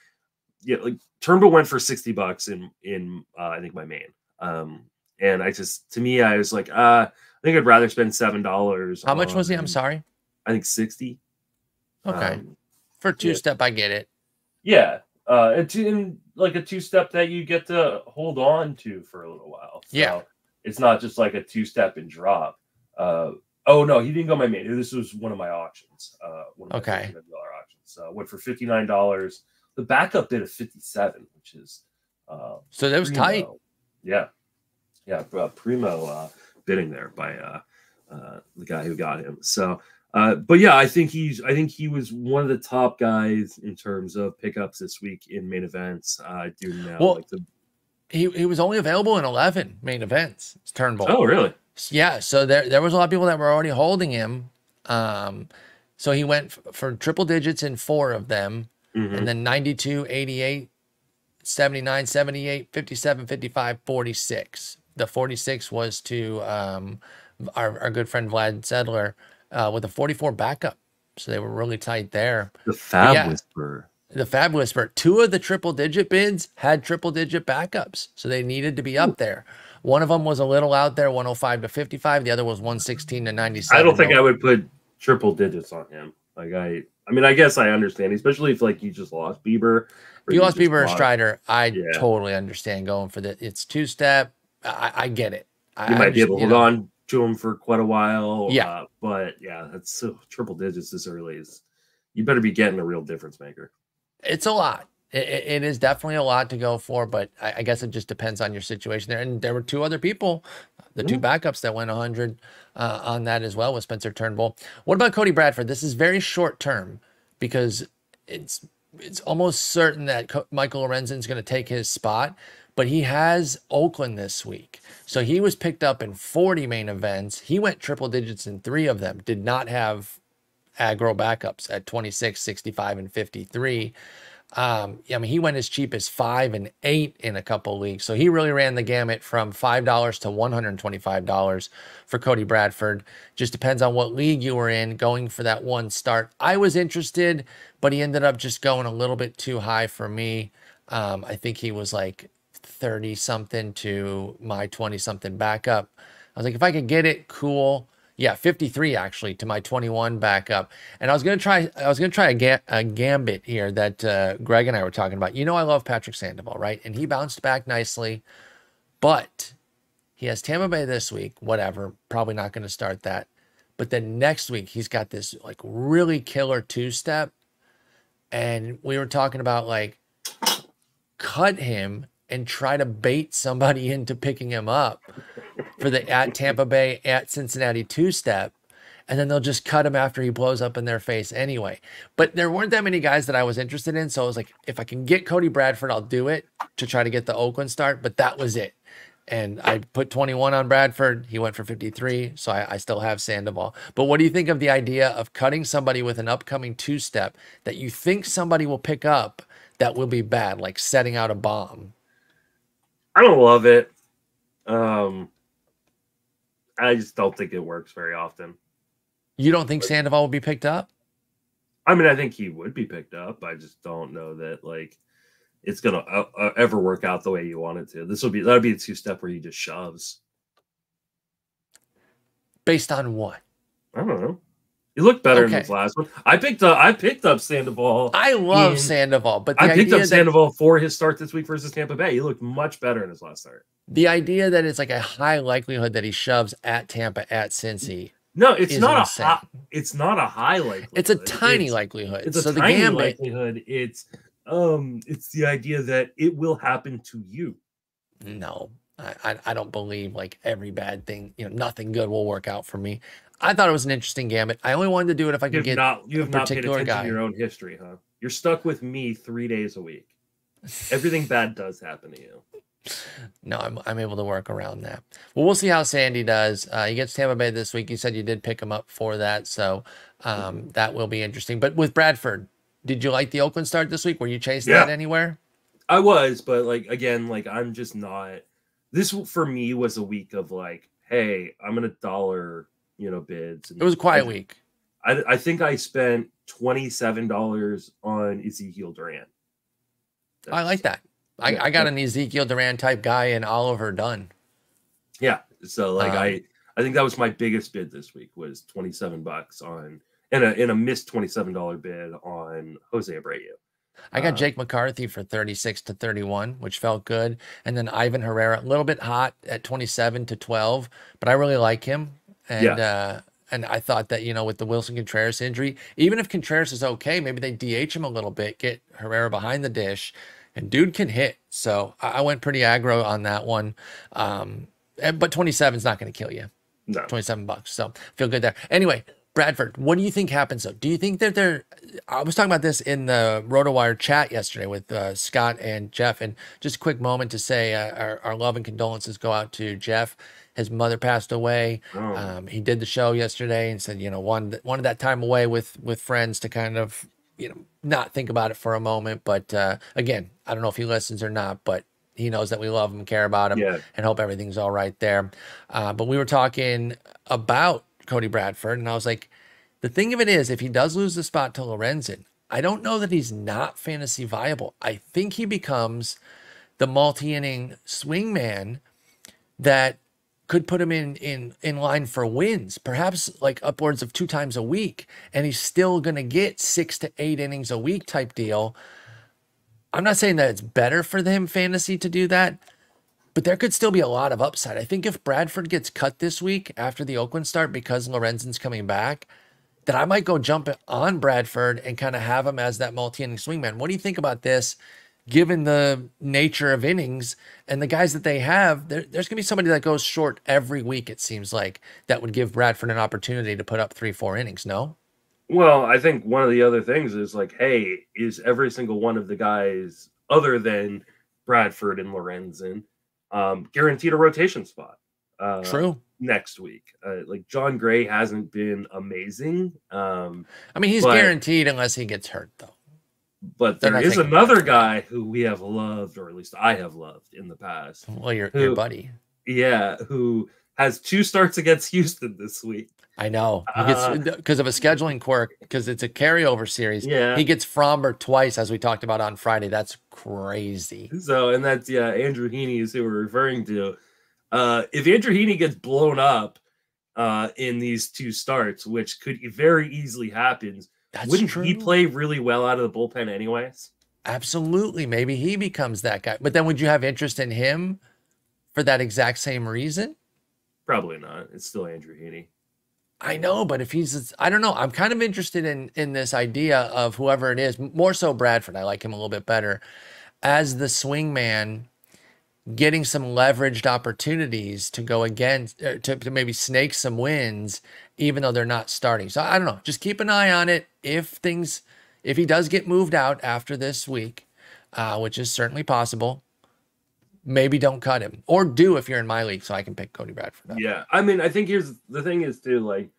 S2: yeah, like Turnbull went for sixty bucks in in uh, I think my main, um, and I just to me I was like, uh, I think I'd rather spend seven dollars.
S1: How much was he? I'm sorry.
S2: I think sixty.
S1: Okay,
S2: Um,
S1: for two
S2: yeah.
S1: step, I get it.
S2: Yeah, uh, it's in like a two step that you get to hold on to for a little while. So
S1: Yeah.
S2: it's not just like a two step and drop. Uh, oh no, he didn't go my main. This was one of my auctions. Uh, one of
S1: Okay.
S2: $59 auctions. So went for fifty nine dollars. The backup bid of fifty seven, which is uh,
S1: So that was tight.
S2: Yeah, yeah, uh, primo uh, bidding there by uh, uh, the guy who got him. So, uh, but yeah, I think he's. I think he was one of the top guys in terms of pickups this week in main events. Uh, I do now
S1: Well,
S2: like the.
S1: He, he was only available in 11 main events. It's Turnbull.
S2: Oh, really?
S1: Yeah, so there there was a lot of people that were already holding him. Um, so he went f- for triple digits in four of them,
S2: Mhm.
S1: and then 92, 88, 79, 78, 57, 55, 46. The 46 was to um, our, our good friend Vlad Sedler uh, with a 44 backup. So they were really tight there.
S2: The Fab
S1: yeah.
S2: Whisperer.
S1: The Fab Whisper, two of the triple digit bids had triple digit backups. So they needed to be up there. One of them was a little out there, 105 to 55. The other was 116 to 97.
S2: I don't think
S1: But
S2: I would put triple digits on him. Like I, I mean, I guess I understand, especially if like you just lost Bieber.
S1: If you lost
S2: just
S1: Bieber or Strider, I
S2: Yeah.
S1: totally understand going for the. It's two step. I, I get it. I,
S2: You might be
S1: just-
S2: able to hold
S1: know,
S2: on to him for quite a while.
S1: Yeah.
S2: uh, but yeah, that's so triple digits this early is. You better be getting a real difference maker.
S1: It's a lot. It, it- is definitely a lot to go for, but I, I guess it just depends on your situation there. And there were two other people, the two backups that went 100 uh, on that as well with Spencer Turnbull. What about Cody Bradford? This is very short term because it's it's almost certain that Michael Lorenzen's going to take his spot, but he has Oakland this week. So he was picked up in 40 main events. He went triple digits in three of them, did not have aggro backups at 26, 65, and 53. Um, I mean, he went as cheap as five and eight in a couple leagues. So he really ran the gamut from $5 to $125 for Cody Bradford. Just depends on what league you were in going for that one start. I was interested, but he ended up just going a little bit too high for me. Um, I think he was like 30 something to my 20 something backup. I was like, if I could get it, cool. Yeah, 53 actually to my 21 backup. And I was gonna try. I was gonna try a, ga- a gambit here that uh, Greg and I were talking about. You know, I love Patrick Sandoval, right? And he bounced back nicely, but he has Tampa Bay this week. Whatever, probably not going to start that. But then next week he's got this like really killer two step, and we were talking about like cut him and try to bait somebody into picking him up for the at Tampa Bay at Cincinnati two step. And then they'll just cut him after he blows up in their face anyway. But there weren't that many guys that I was interested in. So I was like, if I can get Cody Bradford, I'll do it to try to get the Oakland start. But that was it. And I put 21 on Bradford. He went for 53. So I, I still have Sandoval. But what do you think of the idea of cutting somebody with an upcoming two step that you think somebody will pick up that will be bad, like setting out a bomb?
S2: I don't love it. Um, I just don't think it works very often.
S1: You don't think Sandoval will be picked up?
S2: I mean, I think he would be picked up. I just don't know that like it's gonna uh, uh, ever work out the way you want it to. This will be that'll be a two step where he just shoves.
S1: Based on what?
S2: I don't know. He looked better in
S1: Okay.
S2: this last one. I picked up. I picked up Sandoval.
S1: I love
S2: in-
S1: Sandoval, but the
S2: I picked up Sandoval for his start this week versus Tampa Bay. He looked much better in his last start.
S1: The idea that it's like a high likelihood that he shoves at Tampa at Cincy
S2: No, it's not
S1: insane.
S2: a high, it's not a high likelihood.
S1: It's a tiny
S2: It's-
S1: likelihood.
S2: It's a
S1: so the
S2: tiny
S1: gambit,
S2: likelihood. It's um, it's the idea that it will happen to you.
S1: no, I, I don't believe like every bad thing, you know, nothing good will work out for me. I thought it was an interesting gambit. I only wanted to do it if I could get
S2: not you
S1: a
S2: have not paid attention
S1: guy.
S2: to your own history, huh? You're stuck with me three days a week. Everything bad does happen to you.
S1: No, I'm, I'm able to work around that. Well, we'll see how Sandy does. Uh, he gets Tampa Bay this week. You said you did pick him up for that, so um, that will be interesting. But with Bradford, did you like the Oakland start this week? Were you chasing
S2: Yeah.
S1: that anywhere?
S2: I was, but like again, like I'm just not. This for me was a week of like, hey, I'm gonna dollar, you know, bids.
S1: It was a quiet
S2: I,
S1: week.
S2: I, I think I spent twenty seven dollars on Ezequiel Duran.
S1: I like that. I,
S2: Yeah,
S1: I got an Ezequiel Duran type guy in Oliver Dunn.
S2: Yeah. So like
S1: Um,
S2: I I think that was my biggest bid this week was 27 bucks on in a in a missed $27 bid on Jose Abreu.
S1: I got
S2: Uh,
S1: Jake McCarthy for 36 to 31, which felt good. And then Ivan Herrera, a little bit hot at 27 to 12, but I really like him. And
S2: Yeah.
S1: uh and I thought that, you know, with the Willson Contreras injury, even if Contreras is okay, maybe they DH him a little bit, get Herrera behind the dish, and dude can hit. So I I went pretty aggro on that one. Um, but 27 is not going to kill you.
S2: No.
S1: 27 bucks. So feel good there. Anyway, Bradford, what do you think happens though? Do you think that they're, I was talking about this in the RotoWire chat yesterday with uh, Scott and Jeff, and just a quick moment to say uh, our, our love and condolences go out to Jeff. His mother passed away.
S2: Oh.
S1: Um, he did the show yesterday and said, you know, wanted, wanted that time away with, with friends to kind of, you know, not think about it for a moment. But uh, again, I don't know if he listens or not, but he knows that we love him, care about him,
S2: Yeah.
S1: and hope everything's all right there. Uh, but we were talking about Cody Bradford, and I was like, the thing of it is, if he does lose the spot to Lorenzen, I don't know that he's not fantasy viable. I think he becomes the multi-inning swing man that could put him in in in line for wins, perhaps like upwards of two times a week, and he's still going to get six to eight innings a week type deal. I'm not saying that it's better for him fantasy to do that, but there could still be a lot of upside. I think if Bradford gets cut this week after the Oakland start because Lorenzen's coming back, that I might go jump on Bradford and kind of have him as that multi-inning swingman. What do you think about this? Given the nature of innings and the guys that they have, there, there's going to be somebody that goes short every week. It seems like that would give Bradford an opportunity to put up three, four innings. No,
S2: Well, I think one of the other things is like, hey, is every single one of the guys other than Bradford and Lorenzen um, guaranteed a rotation spot? Uh,
S1: true.
S2: Next week, uh, like Jon Gray hasn't been amazing, um,
S1: I mean, he's
S2: but-
S1: guaranteed unless he gets hurt, though.
S2: But there is another guy who we have loved, or at least I have loved in the past.
S1: Well, your your buddy.
S2: Yeah, who has two starts against Houston this week.
S1: I know he
S2: Uh,
S1: gets because of a scheduling quirk because it's a carryover series.
S2: Yeah.
S1: He gets Framber twice, as we talked about on Friday. That's crazy.
S2: So, and that's yeah, Andrew Heaney is who we're referring to. Uh, if Andrew Heaney gets blown up uh, in these two starts, which could very easily happen,
S1: That's
S2: wouldn't
S1: true.
S2: he play really well out of the bullpen anyways?
S1: Absolutely. Maybe he becomes that guy. But then would you have interest in him for that exact same reason?
S2: Probably not. It's still Andrew Heaney.
S1: I know, but if he's, I don't know. I'm kind of interested in in this idea of whoever it is. More so Bradford. I like him a little bit better as the swing man, getting some leveraged opportunities to go against, er, to, to maybe snake some wins, even though they're not starting. So I don't know. Just keep an eye on it. If things, if he does get moved out after this week, uh, which is certainly possible, maybe don't cut him or do if you're in my league, so I can pick Cody Bradford. Up.
S2: Yeah, I mean, I think here's the thing is too like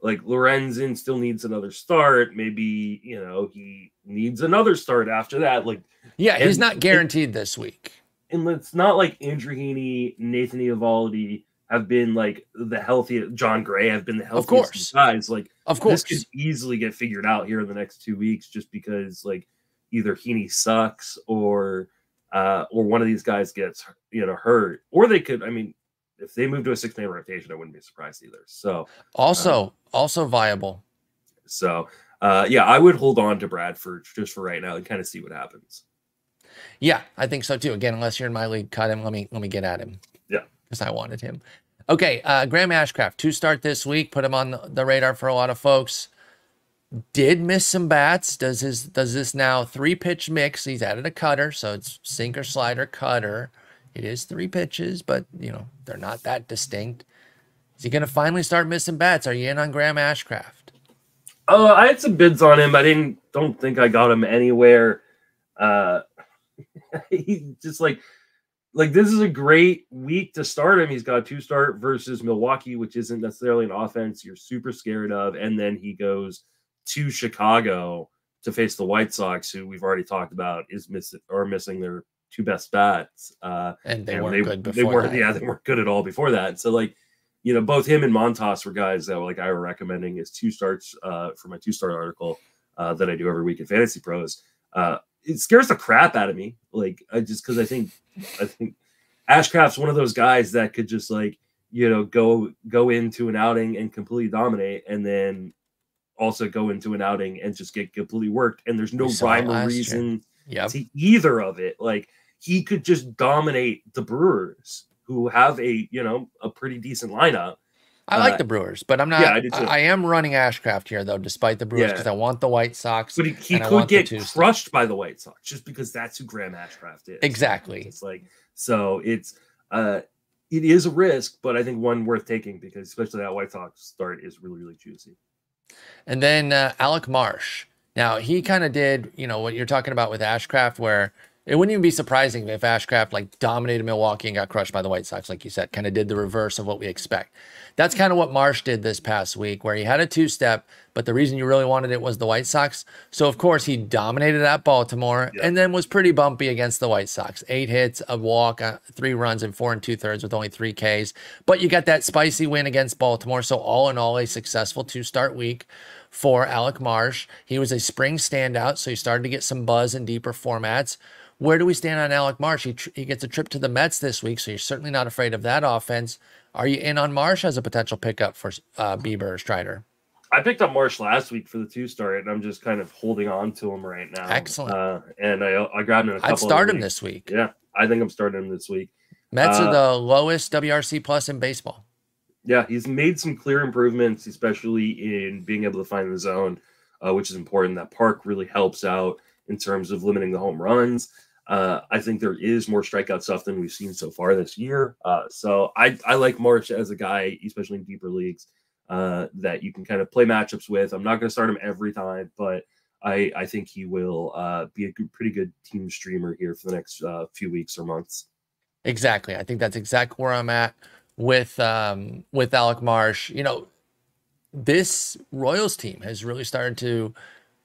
S2: like Lorenzen still needs another start. Maybe you know he needs another start after that. Like,
S1: Yeah, he's not
S2: it-
S1: guaranteed this week.
S2: and it's not like Andrew Heaney, Nathan Eovaldi have been like the healthiest. Jon Gray have been the healthiest
S1: course.
S2: guys. Like
S1: Of course.
S2: this could easily get figured out here in the next two weeks, just because like either Heaney sucks or uh or one of these guys gets you know hurt, or they could. I mean, if they move to a six man rotation, I wouldn't be surprised either. So
S1: Also, also viable.
S2: so uh yeah, I would hold on to Bradford just for right now and kind of see what happens.
S1: Yeah, I think so too. Again, unless you're in my league, cut him. Let me let me get at him. Because I wanted him. Okay, uh, Graham Ashcraft, two start this week, put him on the, the radar for a lot of folks. Did miss some bats. Does his does this now three pitch mix? He's added a cutter, so it's sinker, slider, cutter. It is three pitches, but you know they're not that distinct. Is he going to finally start missing bats? Are you in on Graham Ashcraft?
S2: Uh, I had some bids on him. I didn't don't think I got him anywhere. Uh he just like like this is a great week to start him. He's got a two start versus Milwaukee, which isn't necessarily an offense you're super scared of, and then he goes to Chicago to face the White Sox, who we've already talked about is missing or missing their two best bats. Uh,
S1: and they
S2: and
S1: weren't
S2: they,
S1: good
S2: they
S1: before
S2: weren't
S1: that.
S2: yeah they weren't good at all before that. So like you know both him and Montas were guys that like I were recommending as two starts uh, for my two start article uh, that I do every week in Fantasy Pros. Uh, it scares the crap out of me, like I just because I think I think Ashcraft's one of those guys that could just like you know go go into an outing and completely dominate, and then also go into an outing and just get completely worked, and there's no
S1: We saw it
S2: rhyme or reason
S1: Yep.
S2: to either of it. Like he could just dominate the Brewers, who have a you know a pretty decent lineup.
S1: I like
S2: Uh,
S1: the Brewers, but I'm not.
S2: yeah, I do too.
S1: I, I am running Ashcraft here though, despite the Brewers,
S2: Yeah.
S1: because I want the White Sox.
S2: But he, he
S1: And
S2: could get crushed by the White Sox just because that's who Graham Ashcraft is.
S1: Exactly.
S2: It's like so it's uh it is a risk, but I think one worth taking because especially that White Sox start is really really juicy.
S1: And then uh, Alec Marsh. Now he kind of did, you know, what you're talking about with Ashcraft, where it wouldn't even be surprising if Ashcraft like dominated Milwaukee and got crushed by the White Sox, like you said, kind of did the reverse of what we expect. That's kind of what Marsh did this past week, where he had a two step, but the reason you really wanted it was the White Sox. So, of course, he dominated at Baltimore
S2: Yeah.
S1: and then was pretty bumpy against the White Sox. Eight hits, a walk, uh, three runs, and four and two thirds with only three Ks. But you got that spicy win against Baltimore. So, all in all, a successful two start week for Alec Marsh. He was a spring standout, so he started to get some buzz in deeper formats. Where do we stand on Alec Marsh? He, tr- he gets a trip to the Mets this week, so you're certainly not afraid of that offense. Are you in on Marsh as a potential pickup for uh, Bieber or Strider?
S2: I picked up Marsh last week for the two start, and I'm just kind of holding on to him right now.
S1: Excellent.
S2: Uh, and I I grabbed him. A couple
S1: I'd start him this week.
S2: Yeah, I think I'm starting him this week.
S1: Mets
S2: Uh,
S1: are the lowest WRC plus in baseball.
S2: Yeah, he's made some clear improvements, especially in being able to find the zone, uh, which is important. That park really helps out in terms of limiting the home runs. Uh, I think there is more strikeout stuff than we've seen so far this year. Uh, so I, I like Marsh as a guy, especially in deeper leagues, uh, that you can kind of play matchups with. I'm not going to start him every time, but I, I think he will uh, be a good, pretty good team streamer here for the next uh, few weeks or months.
S1: Exactly. I think that's exactly where I'm at with um, with Alec Marsh. You know, this Royals team has really started to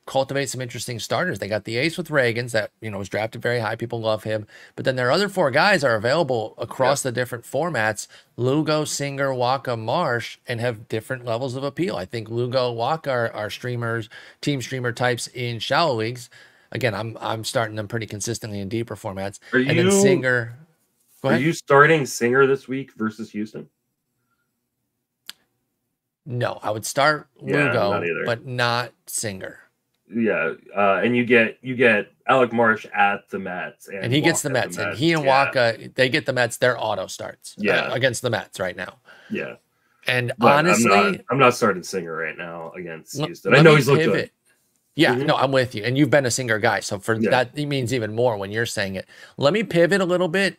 S1: cultivate some interesting starters. They got the ace with Ragans that, you know, was drafted very high. People love him. But then their other four guys are available across the different formats. Lugo, Singer, Wacha, Marsh, and have different levels of appeal. I think Lugo, Wacha are, are streamers, team streamer types in shallow leagues. Again, I'm I'm starting them pretty consistently in deeper formats.
S2: Are
S1: and then
S2: you-
S1: Singer. Go
S2: Are you starting Singer this week versus Houston?
S1: No, I would start
S2: Yeah,
S1: Lugo,
S2: not
S1: but not Singer.
S2: Yeah, uh, and you get you get Alec Marsh at the Mets, and,
S1: And he gets the
S2: Walker at
S1: Mets, and he and
S2: yeah,
S1: Wacha, they get the Mets. Their auto starts, uh,
S2: Yeah.
S1: against the Mets right now.
S2: Yeah,
S1: And
S2: but
S1: honestly,
S2: I'm not, I'm not starting Singer right now against Houston. I know he's looked good.
S1: Yeah,
S2: Mhm.
S1: no, I'm with you. And you've been a singer guy. So for
S2: Yeah.
S1: that, it means even more when you're saying it. Let me pivot a little bit.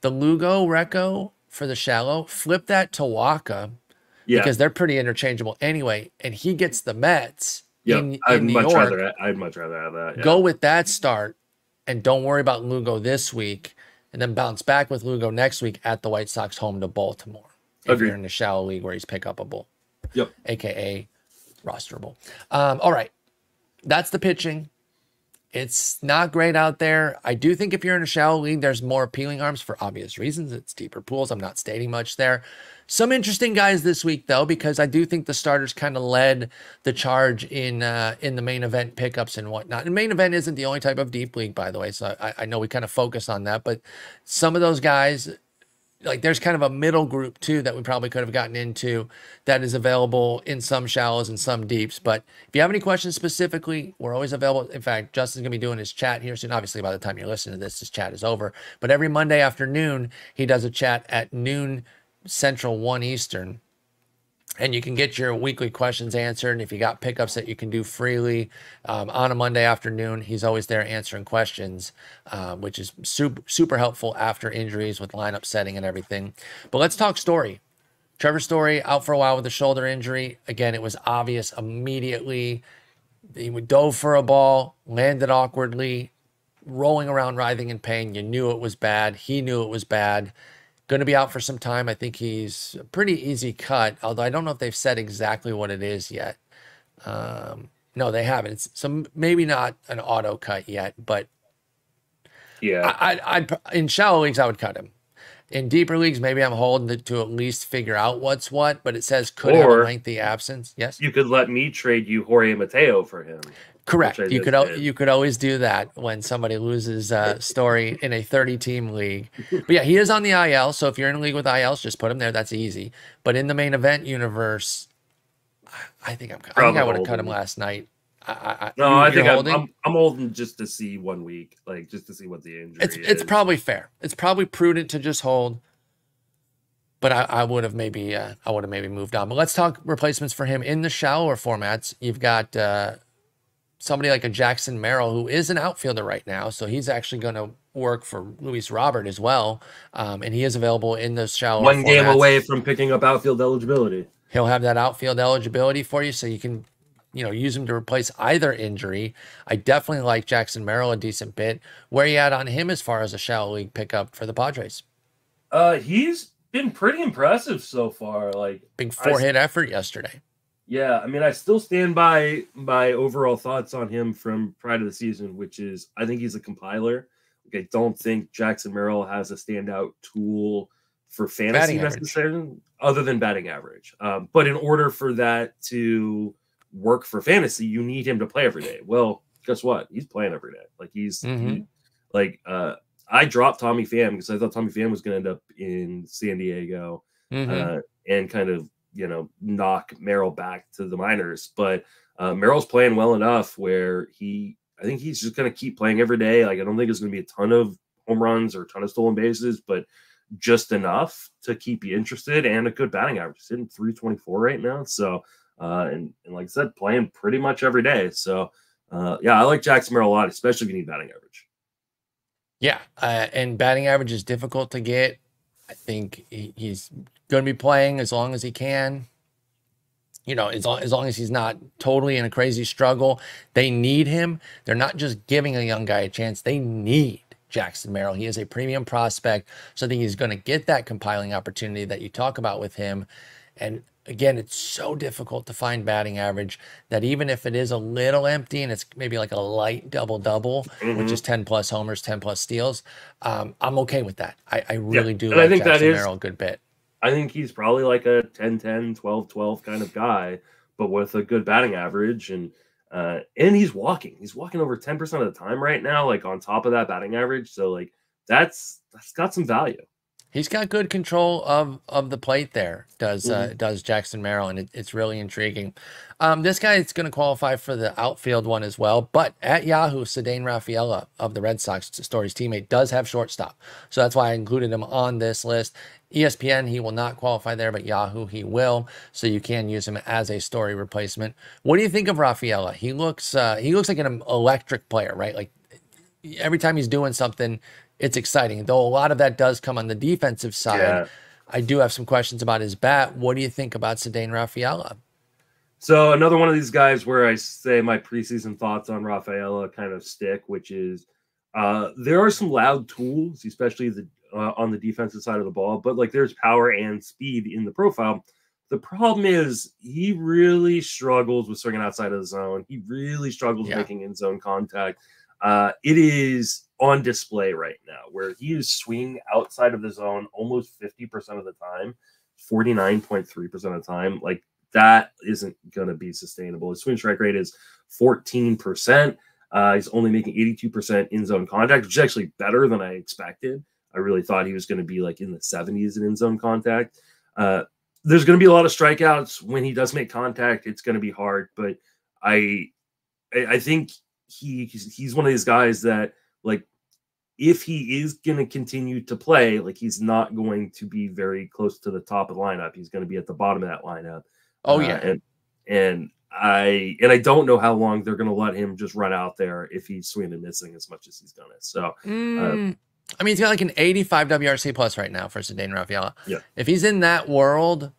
S1: The Lugo Reco for the shallow, flip that to Wacha
S2: Yeah,
S1: because they're pretty interchangeable anyway. And he gets the Mets
S2: yeah.
S1: in,
S2: I'd
S1: in
S2: much
S1: York.
S2: rather I'd much rather have that. Yeah.
S1: Go with that start and don't worry about Lugo this week. And then bounce back with Lugo next week at the White Sox home to Baltimore. If
S2: Agreed.
S1: you're in the shallow league where he's pick upable.
S2: Yep.
S1: aka rosterable. Um, all right, that's the pitching. It's not great out there. I do think if you're in a shallow league, there's more appealing arms for obvious reasons. It's deeper pools. I'm not stating much there. Some interesting guys this week though, because I do think the starters kind of led the charge in uh, in the main event pickups and whatnot. And main event isn't the only type of deep league, by the way. So I, I know we kind of focus on that, but some of those guys like there's kind of a middle group too that we probably could have gotten into that is available in some shallows and some deeps. But if you have any questions specifically, we're always available. In fact, Justin's gonna be doing his chat here soon. Obviously, by the time you're listening to this, his chat is over. But every Monday afternoon, he does a chat at noon Central, one Eastern. And you can get your weekly questions answered. And if you got pickups that you can do freely um, on a Monday afternoon, he's always there answering questions, uh, which is super, super helpful after injuries with lineup setting and everything. But let's talk story. Trevor Story out for a while with a shoulder injury. Again, it was obvious immediately. He would dove for a ball, landed awkwardly, rolling around, writhing in pain. You knew it was bad. He knew it was bad. Going to be out for some time. I think he's a pretty easy cut, although I don't know if they've said exactly what it is yet. Um, No, they haven't. It's, so maybe not an auto cut yet, but
S2: Yeah.
S1: I, I, I'd in shallow leagues I would cut him. In deeper leagues, maybe I'm holding to, to at least figure out what's what, but it says could have a lengthy absence. Yes,
S2: you could let me trade you Jorge Mateo for him.
S1: Correct. You could al- you could always do that when somebody loses uh, story in a 30 team league. But yeah, he is on the IL. So if you're in a league with ILs, just put him there. That's easy. But in the main event universe, I- I think I'm. I think
S2: Probably
S1: I would have cut him last night. I, I, I-
S2: No, I think I'm,
S1: holding?
S2: I'm I'm holding just to see one week, like just to see what the injury
S1: It's
S2: is.
S1: it's probably fair. It's probably prudent to just hold. But I, I would have maybe uh, I would have maybe moved on. But let's talk replacements for him in the shallower formats. You've got uh, somebody like a Jackson Merrill who is an outfielder right now, so he's actually going to work for Luis Robert as well, um, and he is available in the shallower.
S2: one game away from picking up outfield eligibility.
S1: He'll have that outfield eligibility for you, so you can, you know, use him to replace either injury. I definitely like Jackson Merrill a decent bit. Where you at on him as far as a shallow league pickup for the Padres?
S2: Uh, he's been pretty impressive so far. Like,
S1: Big four hit effort yesterday.
S2: Yeah, I mean, I still stand by my overall thoughts on him from prior to the season, which is I think he's a compiler. Like, I don't think Jackson Merrill has a standout tool for fantasy necessarily, other than batting average. Um, but in order for that to work for fantasy, you need him to play every day. Well, guess what? He's playing every day. Like he's he-
S1: Mhm.
S2: like uh I dropped Tommy Pham because I thought Tommy Pham was going to end up in San Diego
S1: Mhm.
S2: uh, and kind of you know knock Merrill back to the minors. But uh, Merrill's playing well enough where he, I think he's just going to keep playing every day. Like I don't think it's going to be a ton of home runs or a ton of stolen bases, but just enough to keep you interested and a good batting average. He's hitting 324 right now. So uh, and, and like I said, playing pretty much every day. So uh, yeah, I like Jackson Merrill a lot, especially if you need batting average.
S1: Yeah, uh, and batting average is difficult to get. I think he, he's going to be playing as long as he can. You know, as long, as long as he's not totally in a crazy struggle, they need him. They're not just giving a young guy a chance; they need Jackson Merrill. He is a premium prospect, so I think he's going to get that compiling opportunity that you talk about with him. And again, it's so difficult to find batting average that even if it is a little empty and it's maybe like a light double double, which
S2: Mhm.
S1: is 10 plus homers, 10 plus steals, um, I'm okay with that. I, I really do
S2: and I think that
S1: Jackson
S2: is-
S1: Merrill a good bit.
S2: I think he's probably like a 10 10, 12 12 kind of guy, but with a good batting average. And uh, and he's walking. He's walking over 10% of the time right now, like on top of that batting average. So like that's that's got some value.
S1: He's got good control of of the plate there. Does uh,
S2: Mm-hmm.
S1: does Jackson Merrill, and it, it's really intriguing. Um, this guy is going to qualify for the outfield one as well. But at Yahoo, Ceddanne Rafaela of the Red Sox, Story's teammate, does have shortstop, so that's why I included him on this list. ESPN, he will not qualify there, but Yahoo, he will. So you can use him as a Story replacement. What do you think of Rafaela? He looks uh, he looks like an electric player, right? Like every time he's doing something, it's exciting. Though a lot of that does come on the defensive side.
S2: Yeah.
S1: I do have some questions about his bat. What do you think about Ceddanne Rafaela?
S2: So another one of these guys where I say my preseason thoughts on Rafaela kind of stick, which is uh, there are some loud tools, especially the uh, on the defensive side of the ball, but like there's power and speed in the profile. The problem is he really struggles with swinging outside of the zone. He really struggles
S1: Yeah.
S2: making in zone contact. Uh, it is on display right now where he is swinging outside of the zone almost 50% of the time, 49.3% of the time. Like that isn't going to be sustainable. His swing strike rate is 14%. Uh, he's only making 82% in zone contact, which is actually better than I expected. I really thought he was going to be like in the 70s in in zone contact. Uh, there's going to be a lot of strikeouts when he does make contact. It's going to be hard, but I, I think he he's one of these guys that like if he is going to continue to play, like he's not going to be very close to the top of the lineup. He's going to be at the bottom of that lineup.
S1: Oh
S2: Uh,
S1: yeah,
S2: and and I and I don't know how long they're going to let him just run out there if he's swinging and missing as much as he's done it. So
S1: Mm, I mean, he's got like an 85 WRC plus right now for Ceddanne Rafaela.
S2: Yeah.
S1: If he's in that world,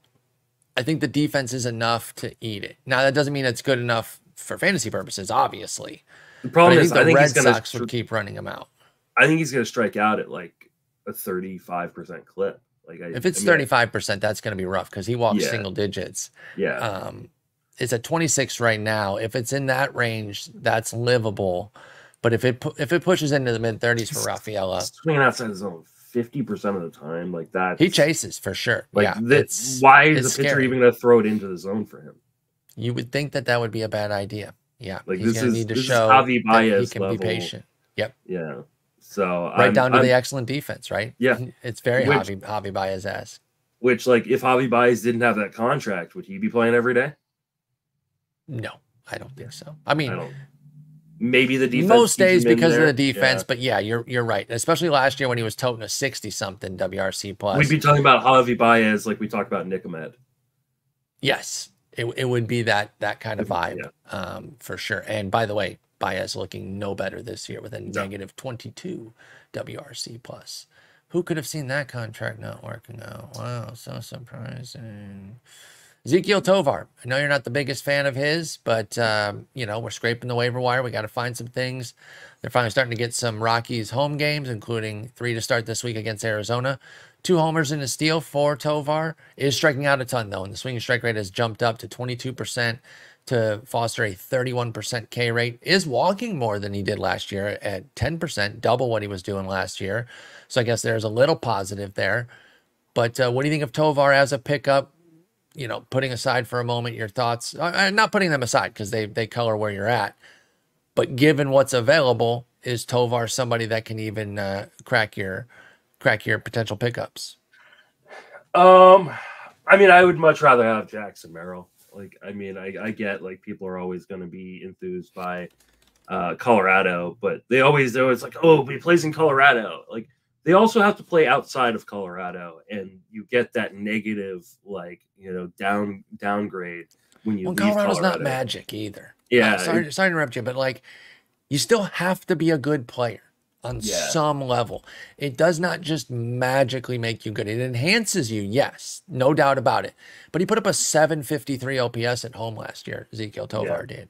S1: I think the defense is enough to eat it. Now that doesn't mean it's good enough for fantasy purposes, obviously.
S2: The problem
S1: I
S2: is
S1: think the
S2: I think
S1: Red
S2: he's going
S1: Sox
S2: to
S1: would keep running him out.
S2: I think he's going to strike out at like a 35% clip. Like I,
S1: If it's
S2: I mean,
S1: 35%, that's going to be rough because he walks
S2: Yeah.
S1: single digits.
S2: yeah.
S1: Um, it's at 26 right now. If it's in that range, that's livable. But if it if it pushes into the mid 30s for Rafaela,
S2: swinging outside the zone fifty percent of the time, like that.
S1: he chases for sure.
S2: Like
S1: yeah,
S2: that, why is the pitcher
S1: scary.
S2: even going to throw it into the zone for him?
S1: you would think that that would be a bad idea. Yeah,
S2: Like,
S1: he's
S2: this is-
S1: need to
S2: this is
S1: show
S2: Javi
S1: that he can
S2: level.
S1: be patient. Yep,
S2: Yeah. So
S1: right
S2: I'm-
S1: down to
S2: I'm-
S1: the excellent defense. Right.
S2: Yeah.
S1: it's very
S2: Which-
S1: Javi Javi Baez esque.
S2: which like if Javi Baez didn't have that contract, would he be playing every day?
S1: No, I don't think so. I mean,
S2: I. Maybe the defense
S1: most days because of the defense,
S2: Yeah.
S1: but yeah, you're you're right. Especially last year when he was toting a 60 something WRC plus.
S2: We'd be talking about Javi Baez like we talked about Nick Ahmed.
S1: Yes, it, it would be that that kind of vibe,
S2: Yeah.
S1: um, for sure. And by the way, Baez looking no better this year with a
S2: No.
S1: negative 22 WRC plus. Who could have seen that contract not working out? Wow, so surprising. Ezequiel Tovar. I know you're not the biggest fan of his, but um, you know we're scraping the waiver wire. We got to find some things. They're finally starting to get some Rockies home games, including three to start this week against Arizona. Two homers and a steal for Tovar. Is striking out a ton though, and the swinging strike rate has jumped up to 22% to foster a 31% K rate. Is walking more than he did last year at 10%, double what he was doing last year. So I guess there's a little positive there. But uh, what do you think of Tovar as a pickup? You know, putting aside for a moment your thoughts, uh, uh, not putting them aside because they they color where you're at. But given what's available, is Tovar somebody that can even uh, crack your crack your potential pickups?
S2: Um, I mean, I would much rather have Jackson Merrill. Like, I mean, I, I get like people are always going to be enthused by uh, Colorado, but they always they're always like, oh, he plays in Colorado. Like, they also have to play outside of Colorado, and you get that negative, like you know, down downgrade when you
S1: Well, Colorado's
S2: Colorado.
S1: not magic either.
S2: Yeah,
S1: Uh, sorry, sorry to interrupt you, but like, you still have to be a good player on
S2: Yeah.
S1: some level. It does not just magically make you good. It enhances you, yes, no doubt about it. But he put up a 753 OPS at home last year. Ezequiel Tovar did,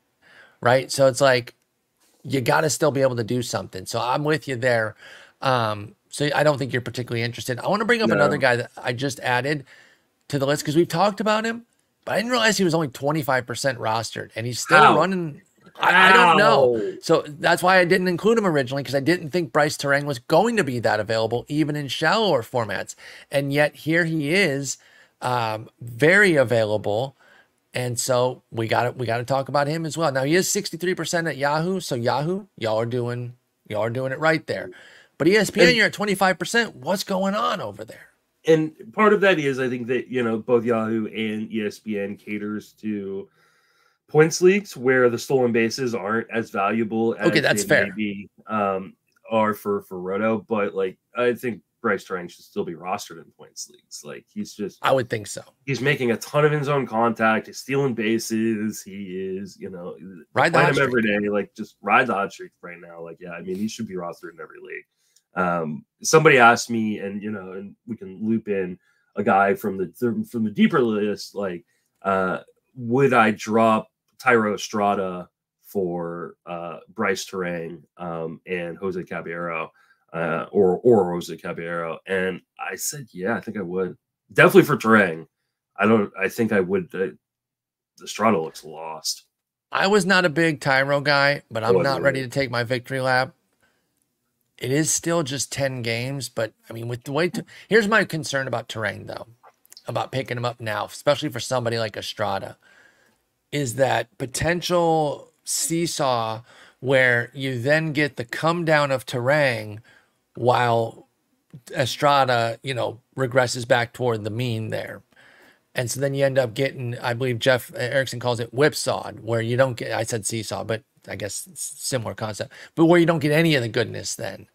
S1: right? So it's like you got to still be able to do something. So I'm with you there. Um, so I don't think you're particularly interested. I want to bring up
S2: No.
S1: another guy that I just added to the list because we've talked about him, but I didn't realize he was only 25% rostered and he's still
S2: How?
S1: running. I, I don't know. So that's why I didn't include him originally because I didn't think Brice Turang was going to be that available even in shallower formats. And yet here he is, um, very available. And so we got to we got to talk about him as well. Now he is 63% at Yahoo, so Yahoo, y'all are doing y'all are doing it right there. But ESPN,
S2: And-
S1: you're at 25%. What's going on over there?
S2: and part of that is I think that you know both Yahoo and ESPN caters to points leagues where the stolen bases aren't as valuable as
S1: Okay, that's fair.
S2: maybe um, are for for Roto, but like I think Brice Turang should still be rostered in points leagues. Like he's just
S1: I would think so.
S2: he's making a ton of his own contact. He's stealing bases. He is you know
S1: Ride the
S2: him every day. Like just ride the hot streak right now. Like yeah, I mean he should be rostered in every league. Um, somebody asked me, and you know, and we can loop in a guy from the from the deeper list. Like, uh, would I drop Thairo Estrada for uh, Brice Turang um, and Jose Caballero, uh, or or Jose Caballero? And I said, yeah, I think I would. Definitely for Turang. I don't. I think I would. Uh, Estrada looks lost.
S1: I was not a big Thairo guy, but I'm
S2: wasn't
S1: ready to take my victory lap. It is still just 10 games, but I mean, with the way to, here's my concern about Turang though, about picking him up now, especially for somebody like Estrada, is that potential seesaw where you then get the come down of Turang while Estrada, you know, regresses back toward the mean there. And so then you end up getting, I believe Jeff Erickson calls it whipsawed, where you don't get, I said seesaw, but I guess similar concept, but where you don't get any of the goodness then.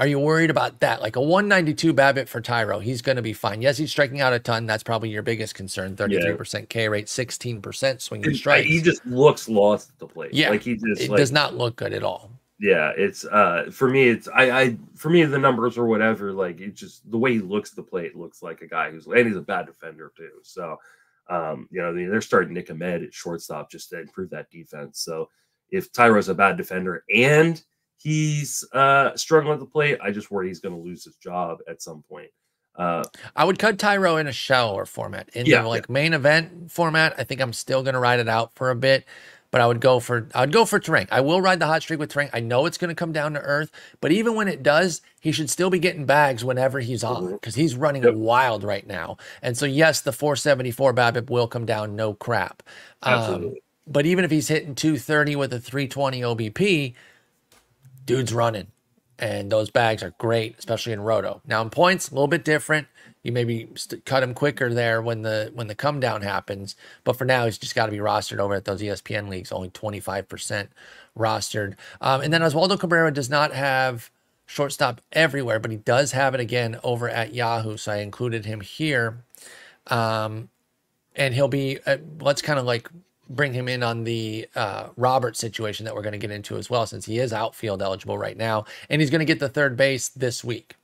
S1: Are you worried about that? Like a 192 BABIP for Thairo, he's going to be fine. Yes, he's striking out a ton. That's probably your biggest concern 33% K rate, 16% swinging
S2: And,
S1: strikes.
S2: He just looks lost at the plate.
S1: Yeah,
S2: like he just
S1: it
S2: like,
S1: does not look good at all.
S2: yeah it's uh for me it's i i for me the numbers or whatever like it just the way he looks at the plate looks like a guy who's and he's a bad defender too so um you know they- they're starting nick ahmed at shortstop just to improve that defense so if thairo's a bad defender and he's uh struggling at the plate i just worry he's going to lose his job at some point Uh,
S1: I would cut Thairo in a shallower format. In
S2: Yeah,
S1: the like main event format, I think I'm still gonna ride it out for a bit. But I would go for I would go for Turang. I will ride the hot streak with Turang. I know it's gonna come down to earth, but even when it does, he should still be getting bags whenever he's on because he's running
S2: Yep.
S1: wild right now. And so yes, the 474 BABIP will come down, no crap. Um,
S2: Absolutely.
S1: but even if he's hitting 230 with a 320 OBP, dude's running. And those bags are great, especially in roto. Now in points, a little bit different. You maybe cut him quicker there when the when the come down happens. But for now, he's just got to be rostered over at those ESPN leagues. Only 25% rostered. Um, and then Oswaldo Cabrera does not have shortstop everywhere, but he does have it again over at Yahoo. So I included him here. Um, and he'll be uh, let's kind of like bring him in on the uh, Robert situation that we're going to get into as well, since he is outfield eligible right now, and he's going to get the third base this week.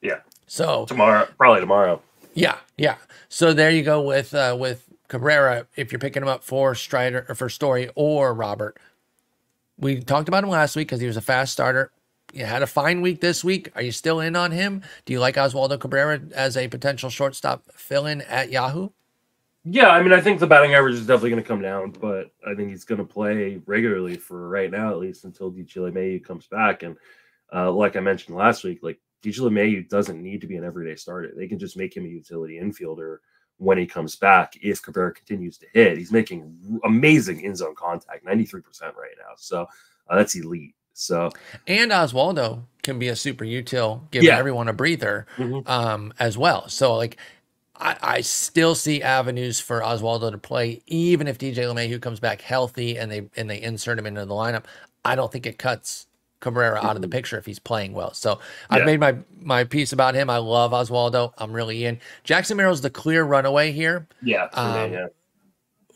S2: Yeah.
S1: So
S2: Tomorrow, probably tomorrow.
S1: yeah, yeah. So there you go with uh, with Cabrera. If you're picking him up for Strider or for Story or Robert, we talked about him last week because he was a fast starter. You had a fine week this week. Are you still in on him? Do you like Oswaldo Cabrera as a potential shortstop fill in at Yahoo?
S2: Yeah, I mean, I think the batting average is definitely going to come down, but I think he's going to play regularly for right now, at least until DJ LeMahieu comes back. And uh, like I mentioned last week, like DJ LeMahieu doesn't need to be an everyday starter. They can just make him a utility infielder when he comes back if Cabrera continues to hit. He's making amazing in zone contact, 93% right now. So uh, that's elite. So
S1: And Oswaldo can be a super util, giving
S2: Yeah.
S1: everyone a breather
S2: Mhm.
S1: um, as well. So like I, I still see avenues for Oswaldo to play, even if DJ LeMahieu comes back healthy and they and they insert him into the lineup. I don't think it cuts Cabrera out of the picture if he's playing well. So I've made my my piece about him. I love Oswaldo. I'm really in. Jackson Merrill's the clear runaway here.
S2: yeah,
S1: Um,
S2: yeah.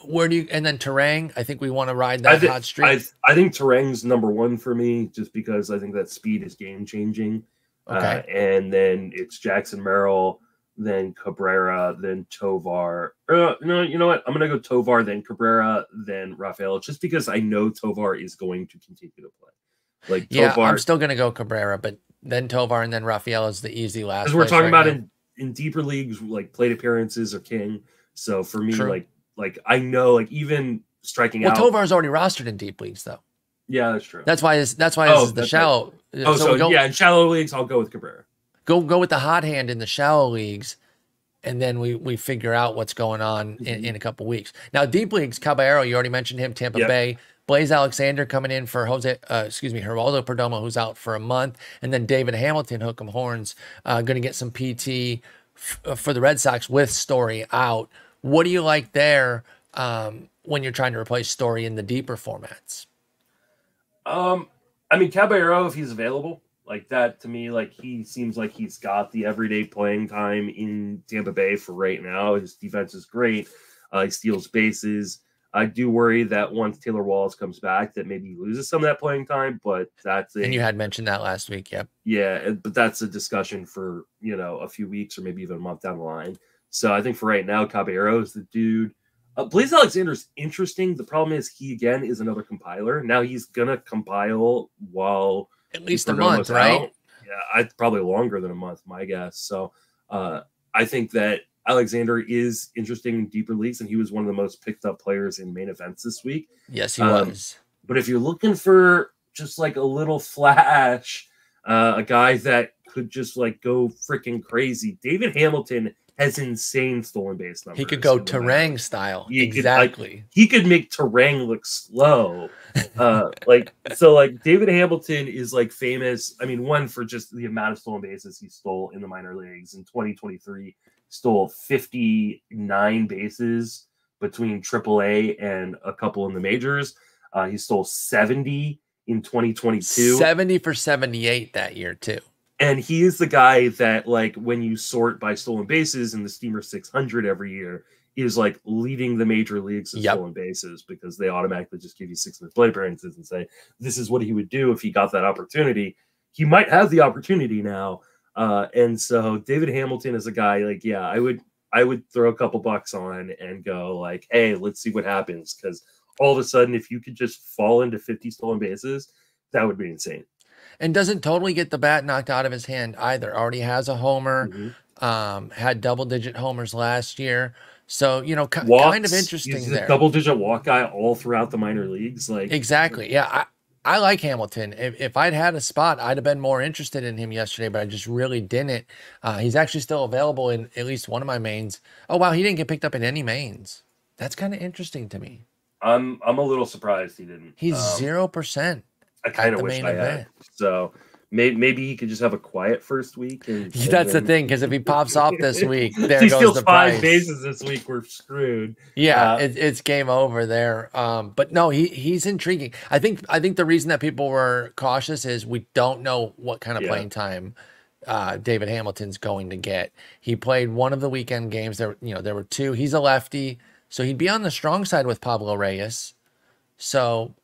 S1: Where do you and then Turang? I think we want to ride that hot streak.
S2: I, I think Turang's number one for me just because I think that speed is game changing.
S1: Okay.
S2: Uh, and then it's Jackson Merrill, then Cabrera, then Tovar. Uh, no, you know what? I'm going to go Tovar, then Cabrera, then Rafael, just because I know Tovar is going to continue to play. Like
S1: yeah,
S2: Tovar,
S1: I'm still gonna go Cabrera, but then Tovar and then Rafael is the easy last.
S2: because we're talking
S1: right
S2: about
S1: now.
S2: in, in deeper leagues, like plate appearances are king. So for me,
S1: True.
S2: like, like I know, like even striking
S1: Well,
S2: out.
S1: Tovar's already rostered in deep leagues, though.
S2: yeah, that's true.
S1: That's why this. That's why this
S2: Oh,
S1: is the
S2: that's right.
S1: shallow.
S2: oh, so,
S1: go,
S2: yeah, in shallow leagues, I'll go with Cabrera.
S1: Go go with the hot hand in the shallow leagues, and then we we figure out what's going on in,
S2: Mhm.
S1: in a couple weeks. Now, deep leagues, Caballero, you already mentioned him. Tampa
S2: Yep.
S1: Bay. Blaze Alexander coming in for Jose, uh, excuse me, Geraldo Perdomo, who's out for a month, and then David Hamilton, Hook'em Horns, uh, going to get some PT f- uh, for the Red Sox with Story out. What do you like there um, when you're trying to replace Story in the deeper formats?
S2: Um, I mean Caballero, if he's available, like that to me, like he seems like he's got the everyday playing time in Tampa Bay for right now. His defense is great. Uh, he steals bases. I do worry that once Taylor Walls comes back, that maybe he loses some of that playing time. But that's
S1: And you had mentioned that last week. Yep.
S2: yeah, but that's a discussion for you know a few weeks or maybe even a month down the line. So I think for right now, Caballero is the dude. Uh, Blaze Alexander's interesting. The problem is he again is another compiler. Now he's gonna compile while
S1: At least a month, right?
S2: out. Yeah, I probably longer than a month, my guess. So uh, I think that Alexander is interesting in deeper leagues, and he was one of the most picked up players in main events this week.
S1: Yes, he
S2: Um,
S1: was.
S2: But if you're looking for just like a little flash, uh, a guy that could just like go freaking crazy, David Hamilton has insane stolen base numbers.
S1: He could go. Turang style.
S2: He could, like,
S1: exactly.
S2: He could make Turang look slow. Uh, like so, like David Hamilton is like famous. I mean, one for just the amount of stolen bases he stole in the minor leagues in 2023. Stole 59 bases between AAA and a couple in the majors. Uh, he stole 70 in 2022.
S1: 70 for 78 that year, too.
S2: And he is the guy that, like, when you sort by stolen bases in the Steamer 600 every year, is like leading the major leagues in
S1: Yep.
S2: stolen bases because they automatically just give you 600 play appearances and say, this is what he would do if he got that opportunity. He might have the opportunity now. Uh, and so David Hamilton is a guy like, yeah, I would, I would throw a couple bucks on and go like, hey, let's see what happens. Because all of a sudden, if you could just fall into 50 stolen bases, that would be insane.
S1: And doesn't totally get the bat knocked out of his hand either. Already has a homer.
S2: Mhm.
S1: Um, had double digit homers last year. So, you know,
S2: Walks,
S1: kind of interesting there.
S2: a double digit walk guy all throughout the minor leagues. Like
S1: Exactly. Yeah. I, I like Hamilton. If, if I'd had a spot, I'd have been more interested in him yesterday, but I just really didn't. Uh, he's actually still available in at least one of my mains. Oh, wow. He didn't get picked up in any mains. That's kind of interesting to me.
S2: I'm I'm a little surprised he didn't.
S1: He's
S2: Um,
S1: 0%.
S2: I kind of wish I had. So maybe maybe he could just have a quiet first week. And, and
S1: That's the thing, because if he pops off this week, there
S2: he
S1: goes
S2: steals
S1: the
S2: five
S1: price.
S2: bases this week, we're screwed.
S1: Yeah,
S2: Uh,
S1: it, it's game over there. Um, but no, he he's intriguing. I think I think the reason that people were cautious is we don't know what kind of
S2: Yeah.
S1: playing time uh, David Hamilton's going to get. He played one of the weekend games. There, you know, there were two. He's a lefty, so he'd be on the strong side with Pablo Reyes. So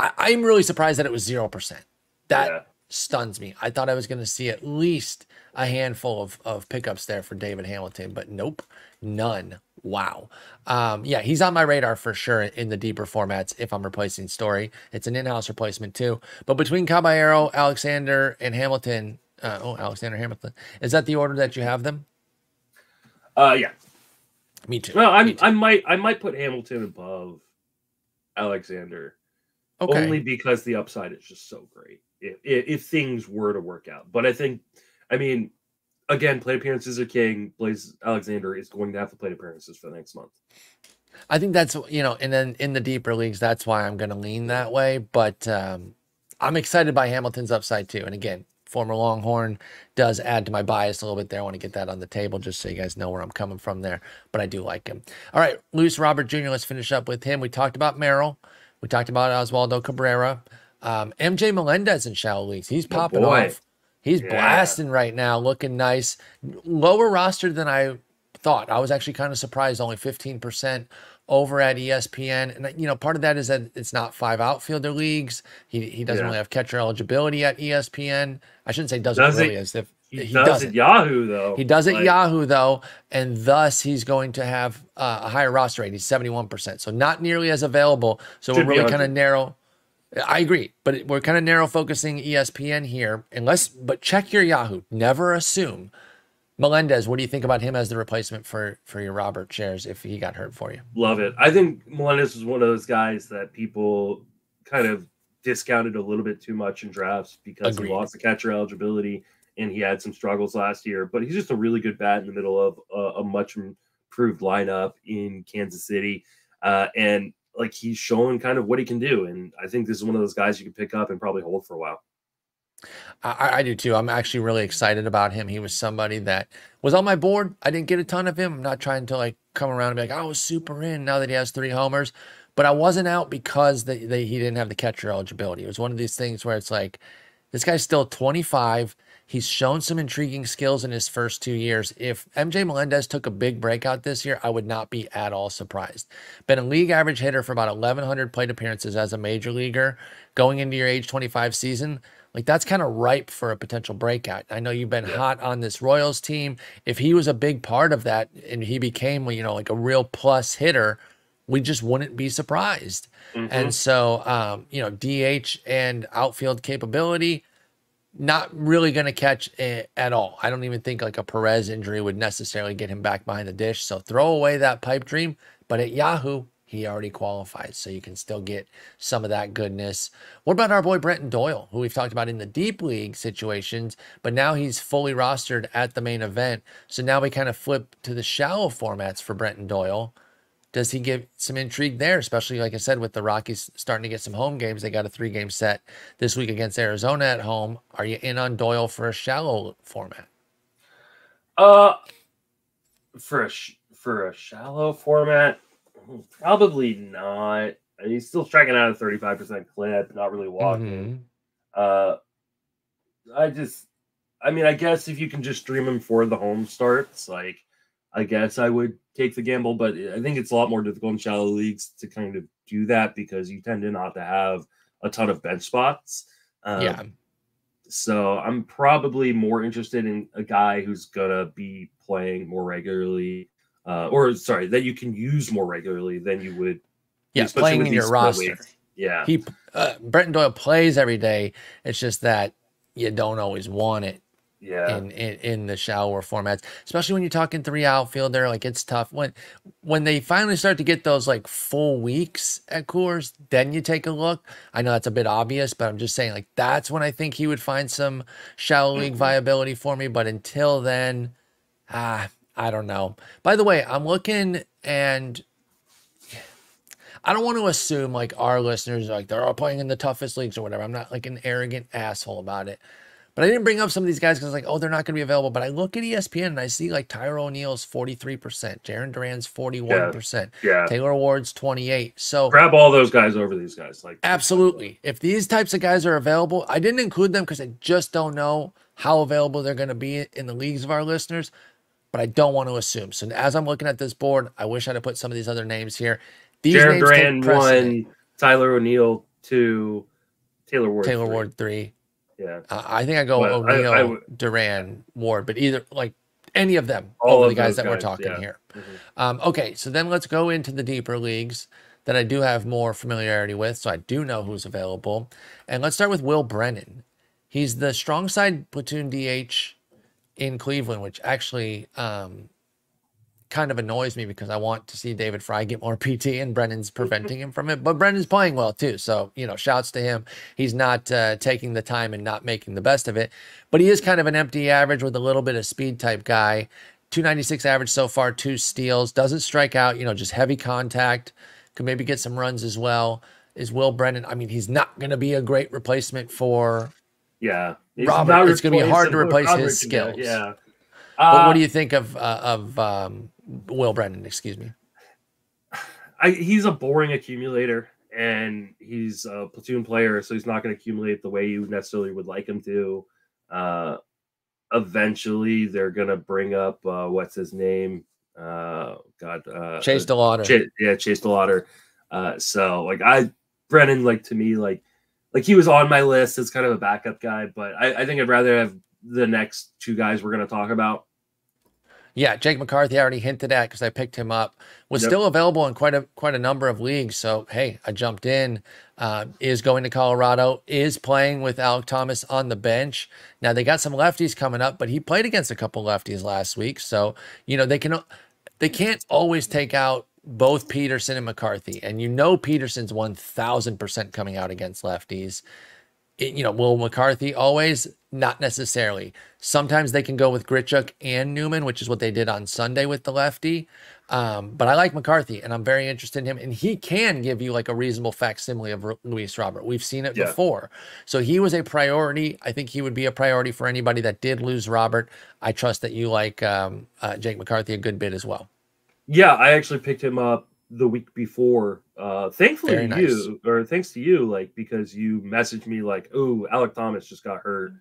S1: I, I'm really surprised that it was zero percent. That
S2: Yeah.
S1: stuns me. I thought I was going to see at least a handful of, of pickups there for David Hamilton, but nope, none. Wow. Um, yeah, he's on my radar for sure in the deeper formats if I'm replacing Story. It's an in house replacement too. But between Caballero, Alexander, and Hamilton, uh, oh, Alexander Hamilton, is that the order that you have them?
S2: Uh, yeah.
S1: Me too.
S2: Well, I'm
S1: too.
S2: I might I might put Hamilton above Alexander
S1: okay.
S2: only because the upside is just so great. If, if if things were to work out, but I think, I mean, again, plate appearances are king. Blaze Alexander is going to have to plate appearances for the next month.
S1: I think that's you know, and then in the deeper leagues, that's why I'm going to lean that way. But um, I'm excited by Hamilton's upside too. And again, former Longhorn does add to my bias a little bit there. I want to get that on the table just so you guys know where I'm coming from there. But I do like him. All right, Luis Robert Jr. Let's finish up with him. We talked about Merrill. We talked about Oswaldo Cabrera. Um, MJ Melendez in shallow leagues. He's popping off. He's
S2: Yeah.
S1: blasting right now, looking nice. Lower roster than I thought. I was actually kind of surprised, only 15% over at ESPN. And, you know, part of that is that it's not five outfielder leagues. He, he doesn't
S2: Yeah.
S1: really have catcher eligibility at ESPN. I shouldn't say doesn't
S2: Does
S1: really,
S2: it-
S1: as if
S2: He,
S1: he,
S2: does
S1: doesn't.
S2: at Yahoo though.
S1: He does at
S2: Like,
S1: Yahoo though, and thus he's going to have uh, a higher roster rate. He's seventy one percent, so not nearly as available. So we're really kind of narrow. I agree, but we're kind of narrow focusing ESPN here. Unless, but check your Yahoo. Never assume. Melendez, what do you think about him as the replacement for for your Robert shares if he got hurt for you?
S2: Love it. I think Melendez was one of those guys that people kind of discounted a little bit too much in drafts because
S1: Agreed.
S2: he lost the catcher eligibility and he had some struggles last year. But he's just a really good bat in the middle of a, a much improved lineup in Kansas City, uh, and like he's showing kind of what he can do. And I think this is one of those guys you can pick up and probably hold for a while.
S1: I, I do too. I'm actually really excited about him. He was somebody that was on my board. I didn't get a ton of him. I'm not trying to like come around and be like, I was super in now that he has three homers. But I wasn't out because they, they, he didn't have the catcher eligibility. It was one of these things where it's like, this guy's still 25. He's shown some intriguing skills in his first two years. If MJ Melendez took a big breakout this year, I would not be at all surprised. Been a league average hitter for about 1,100 plate appearances as a major leaguer going into your age 25 season. Like that's kind of ripe for a potential breakout. I know you've been hot on this Royals team. If he was a big part of that and he became, you know, like a real plus hitter, we just wouldn't be surprised. And so, um, you know, DH and outfield capability, not really going to catch at all. I don't even think like a Perez injury would necessarily get him back behind the dish. So throw away that pipe dream. But at Yahoo, he already qualifies. So you can still get some of that goodness. What about our boy Brenton Doyle, who we've talked about in the deep league situations, but now he's fully rostered at the main event. So now we kind of flip to the shallow formats for Brenton Doyle does he give some intrigue there? Especially, like I said, with the Rockies starting to get some home games. They got a three game set this week against Arizona at home. Are you in on Doyle for a shallow format?
S2: Uh, for a sh- for a shallow format, probably not. He's still striking out a thirty five percent clip, not really walking.
S1: Mhm.
S2: Uh, I just, I mean, I guess if you can just stream him for the home starts, like, I guess I would take the gamble. But I think it's a lot more difficult in shallow leagues to kind of do that because you tend to not to have a ton of bench spots. Um,
S1: yeah.
S2: So I'm probably more interested in a guy who's gonna be playing more regularly, uh, or sorry, that you can use more regularly than you would.
S1: Yeah. Playing in your roster.
S2: leagues. Yeah,
S1: He, uh, Brenton Doyle plays every day. It's just that you don't always want it
S2: Yeah.
S1: in, in in the shallower formats, especially when you're talking three outfielder. Like it's tough when when they finally start to get those like full weeks at Coors. Then you take a look. I know that's a bit obvious, but I'm just saying like that's when I think he would find some shallow league
S2: Mhm.
S1: viability for me. But until then, ah, I don't know. By the way, I'm looking and. I don't want to assume like our listeners like they're all playing in the toughest leagues or whatever. I'm not like an arrogant asshole about it. But I didn't bring up some of these guys because like, oh, they're not going to be available. But I look at ESPN and I see like Tyler O'Neill's 43%, Jarren Duran's 41%,
S2: Yeah.
S1: Taylor Ward's 28. So
S2: Grab all those guys over these guys. Like
S1: absolutely, if these types of guys are available, I didn't include them because I just don't know how available they're going to be in the leagues of our listeners. But I don't want to assume. So as I'm looking at this board, I wish I'd have put some of these other names here. These
S2: Jaron Duran one, Tyler O'Neill two, Taylor Ward.
S1: Taylor
S2: three.
S1: Ward three.
S2: Yeah.
S1: Uh, I think I go
S2: Well, I- I
S1: O'Neill,
S2: would-
S1: Duran, Ward, but either like any of them
S2: All of
S1: the guys that we're talking
S2: yeah.
S1: here.
S2: Mhm.
S1: Um, okay, so then let's go into the deeper leagues that I do have more familiarity with, so I do know who's available. And let's start with Will Brennan. He's the strong side platoon DH in Cleveland, which actually um, kind of annoys me because I want to see David Fry get more PT and Brennan's preventing him from it. But Brennan's playing well too. So, you know, shouts to him. He's not uh, taking the time and not making the best of it. But he is kind of an empty average with a little bit of speed type guy. 296 average so far, two steals, doesn't strike out, you know, just heavy contact. Could maybe get some runs as well. Is Will Brennan? I mean, he's not going to be a great replacement for.
S2: Yeah.
S1: Robert, it's gonna be hard to replace his
S2: Robert
S1: skills.
S2: get- Yeah.
S1: But
S2: Uh,
S1: what do you think of uh, of um, Will Brennan? Excuse me.
S2: I, he's a boring accumulator and he's a platoon player, so he's not going to accumulate the way you necessarily would like him to. Uh, eventually, they're going to bring up uh, what's his name? Uh, God, uh,
S1: Chase
S2: uh,
S1: DeLauter.
S2: Ch- yeah, Chase DeLauter. Uh, so like I, Brennan, like to me, like like he was on my list as kind of a backup guy, but I, I think I'd rather have the next two guys we're going to talk about.
S1: Yeah, Jake McCarthy I already hinted at because I picked him up. Was
S2: Yep.
S1: still available in quite a quite a number of leagues. So hey, I jumped in. Uh, is going to Colorado. Is playing with Alek Thomas on the bench. Now they got some lefties coming up, but he played against a couple lefties last week. So you know they can they can't always take out both Pederson and McCarthy. And you know Pederson's one thousand percent coming out against lefties. It- you know, will McCarthy always? Not necessarily. Sometimes they can go with Grichuk and Newman, which is what they did on Sunday with the lefty. Um, but I like McCarthy, and I'm very interested in him. And he can give you like a reasonable facsimile of Luis Robert. We've seen it
S2: Yeah.
S1: before. So he was a priority. I think he would be a priority for anybody that did lose Robert. I trust that you like um, uh, Jake McCarthy a good bit as well.
S2: Yeah, I actually picked him up the week before. Uh thankfully
S1: nice.
S2: you or thanks to you, like because you messaged me like, oh, Alek Thomas just got hurt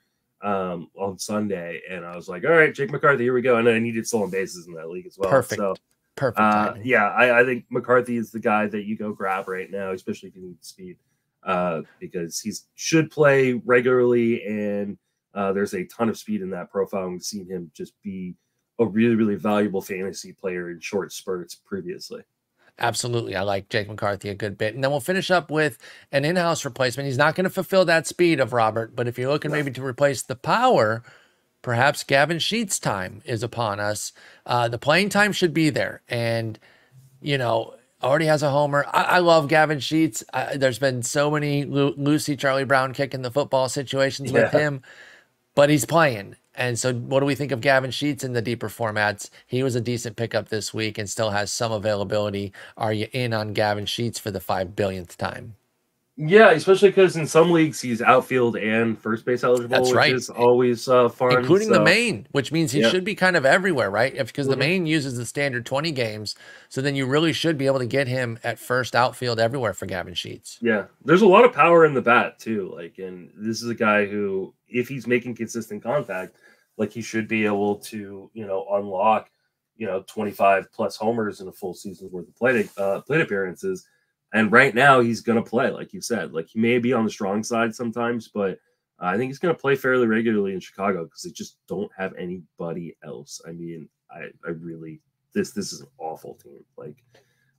S2: um on Sunday. And I was like, all right, Jake McCarthy, here we go. And I needed stolen bases in that league as well.
S1: Perfect.
S2: So
S1: Perfect.
S2: uh yeah, I, I think McCarthy is the guy that you go grab right now, especially if you need speed. Uh because he should play regularly and uh there's a ton of speed in that profile. and We've seen him just be a really, really valuable fantasy player in short spurts previously.
S1: Absolutely. I like Jake McCarthy a good bit. And then we'll finish up with an in house replacement. He's not going to fulfill that speed of Robert, but if you're looking maybe to replace the power, perhaps Gavin Sheets' time is upon us. Uh, the playing time should be there. And, you know, already has a homer. I, I love Gavin Sheets. I, there's been so many Lu- Lucy, Charlie Brown kicking the football situations with him, but he's playing. And so, what do we think of Gavin Sheets in the deeper formats? He was a decent pickup this week and still has some availability. Are you in on Gavin Sheets for the five billionth time?
S2: Yeah, especially because in some leagues he's outfield and first base eligible,
S1: That's
S2: which
S1: right.
S2: is always uh, fun.
S1: Including the main, which means he
S2: Yeah.
S1: should be kind of everywhere, right? If because the
S2: Mhm.
S1: main uses the standard 20 games. So then you really should be able to get him at first outfield everywhere for Gavin Sheets.
S2: Yeah, there's a lot of power in the bat too. Like, and this is a guy who, if he's making consistent contact, like he should be able to, you know, unlock, you know, 25 plus homers in a full season's worth of plate uh, plate appearances. And right now he's going to play, like you said. Like he may be on the strong side sometimes, but I think he's going to play fairly regularly in Chicago because they just don't have anybody else. I mean, I, I really this this is an awful team. Like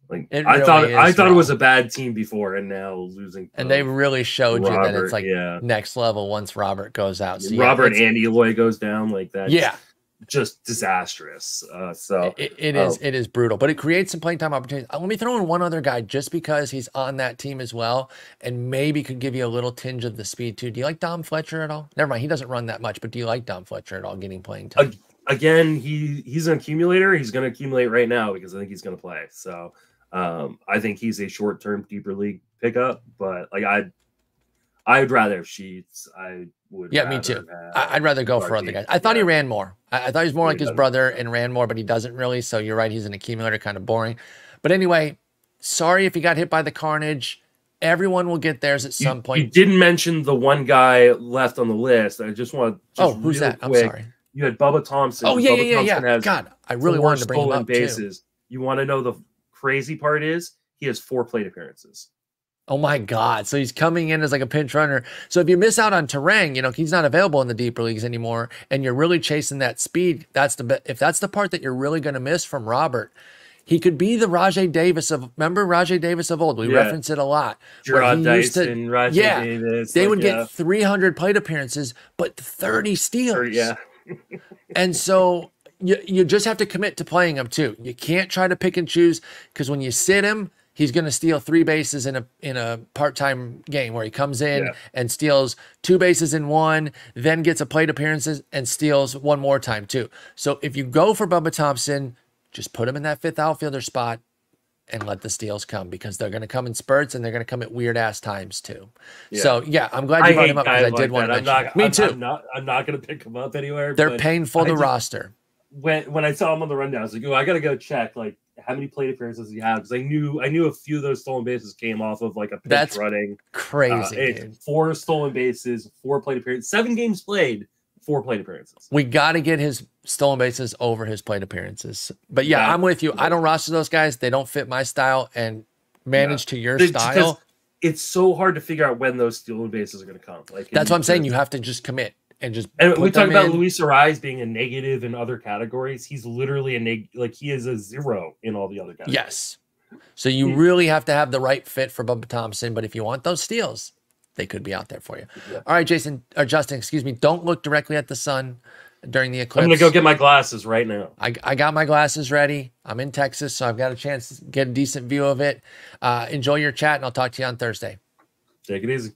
S2: Like I thought, I thought it was a bad team before, and now losing.
S1: And they really showed you that it's like
S2: yeah,
S1: next level once Robert goes out. So
S2: Robert
S1: it's-
S2: and Eloy goes down like that.
S1: yeah,
S2: just disastrous. Uh, so
S1: it, it is
S2: Oh.
S1: it is brutal, but it creates some playing time opportunities. Uh, Let me throw in one other guy just because he's on that team as well, and maybe could give you a little tinge of the speed too. Do you like Dom Fletcher at all? Never mind, he doesn't run that much, but do you like Dom Fletcher at all getting playing time?
S2: again, he he's an accumulator. He's going to accumulate right now because I think he's going to play. So um, I think he's a short term deeper league pickup. But like I, I would rather Sheets. I would.
S1: Yeah, me too. I'd rather go for other guys. I thought he ran more. I, I thought he was more
S2: Yeah,
S1: like
S2: he
S1: his brother and ran more, but he doesn't really. So you're right. He's an accumulator, kind of boring. But anyway, sorry if he got hit by the carnage. Everyone will get theirs at some
S2: You,
S1: point.
S2: You didn't mention the one guy left on the list. I just want.
S1: oh,
S2: Just
S1: who's
S2: real
S1: that? I'm sorry.
S2: You had Bubba Thompson.
S1: Oh yeah,
S2: Bubba
S1: yeah, yeah, yeah. God, I really wanted to bring him up too.
S2: You want to know the crazy part is he has four plate appearances.
S1: Oh my God. So he's coming in as like a pinch runner. So if you miss out on Turang, you know, he's not available in the deeper leagues anymore, and you're really chasing that speed, that's the if that's the part that you're really going to miss from Robert, he could be the Rajai Davis of remember Rajai Davis of old. We
S2: Yeah.
S1: reference it a lot. Jarrod used to-
S2: Dyson, Roger
S1: yeah,
S2: Davis.
S1: They
S2: like,
S1: would
S2: yeah,
S1: get 300 plate appearances, but 30 steals.
S2: yeah.
S1: And so you, you just have to commit to playing him too. You can't try to pick and choose because when you sit him, he's going to steal three bases in a in a part-time game where he comes in
S2: Yeah.
S1: and steals two bases in one, then gets a plate appearances and steals one more time too. So if you go for Bubba Thompson, just put him in that fifth outfielder spot and let the steals come because they're going to come in spurts and they're going to come at weird ass times too.
S2: Yeah.
S1: So yeah, I'm glad you
S2: I
S1: brought him up because I
S2: like
S1: did want to.
S2: I'm
S1: mention.
S2: not,
S1: Me
S2: I'm,
S1: too.
S2: I'm not. I'm not going to pick him up anywhere.
S1: they're painful to roster.
S2: when when I saw him on the rundown, I was like, "Oh, I got to go check like how many plate appearances he had." Because I knew I knew a few of those stolen bases came off of like a pitch
S1: That's
S2: running. Uh,
S1: Crazy, dude.
S2: four stolen bases, four plate appearances, seven games played, four plate appearances.
S1: We got to get his stolen bases over his plate appearances. But yeah,
S2: Yeah.
S1: I'm with you. I don't roster those guys. They don't fit my style and manage to your
S2: It's
S1: style.
S2: It's so hard to figure out when those stolen bases are going to come. Like
S1: That's what I'm saying. You have to just commit and just.
S2: And we talk about
S1: in.
S2: Luis Arraez being a negative in other categories. He's literally a neg like he is a zero in all the other categories.
S1: Yes. So you really have to have the right fit for Bubba Thompson. But if you want those steals, they could be out there for you.
S2: Yeah.
S1: All right, Jason or Justin, excuse me. Don't look directly at the sun during the eclipse.
S2: I'm gonna go get my glasses right now.
S1: I, I got my glasses ready. I'm in Texas, so I've got a chance to get a decent view of it. Uh, enjoy your chat, and I'll talk to you on Thursday.
S2: Take it easy.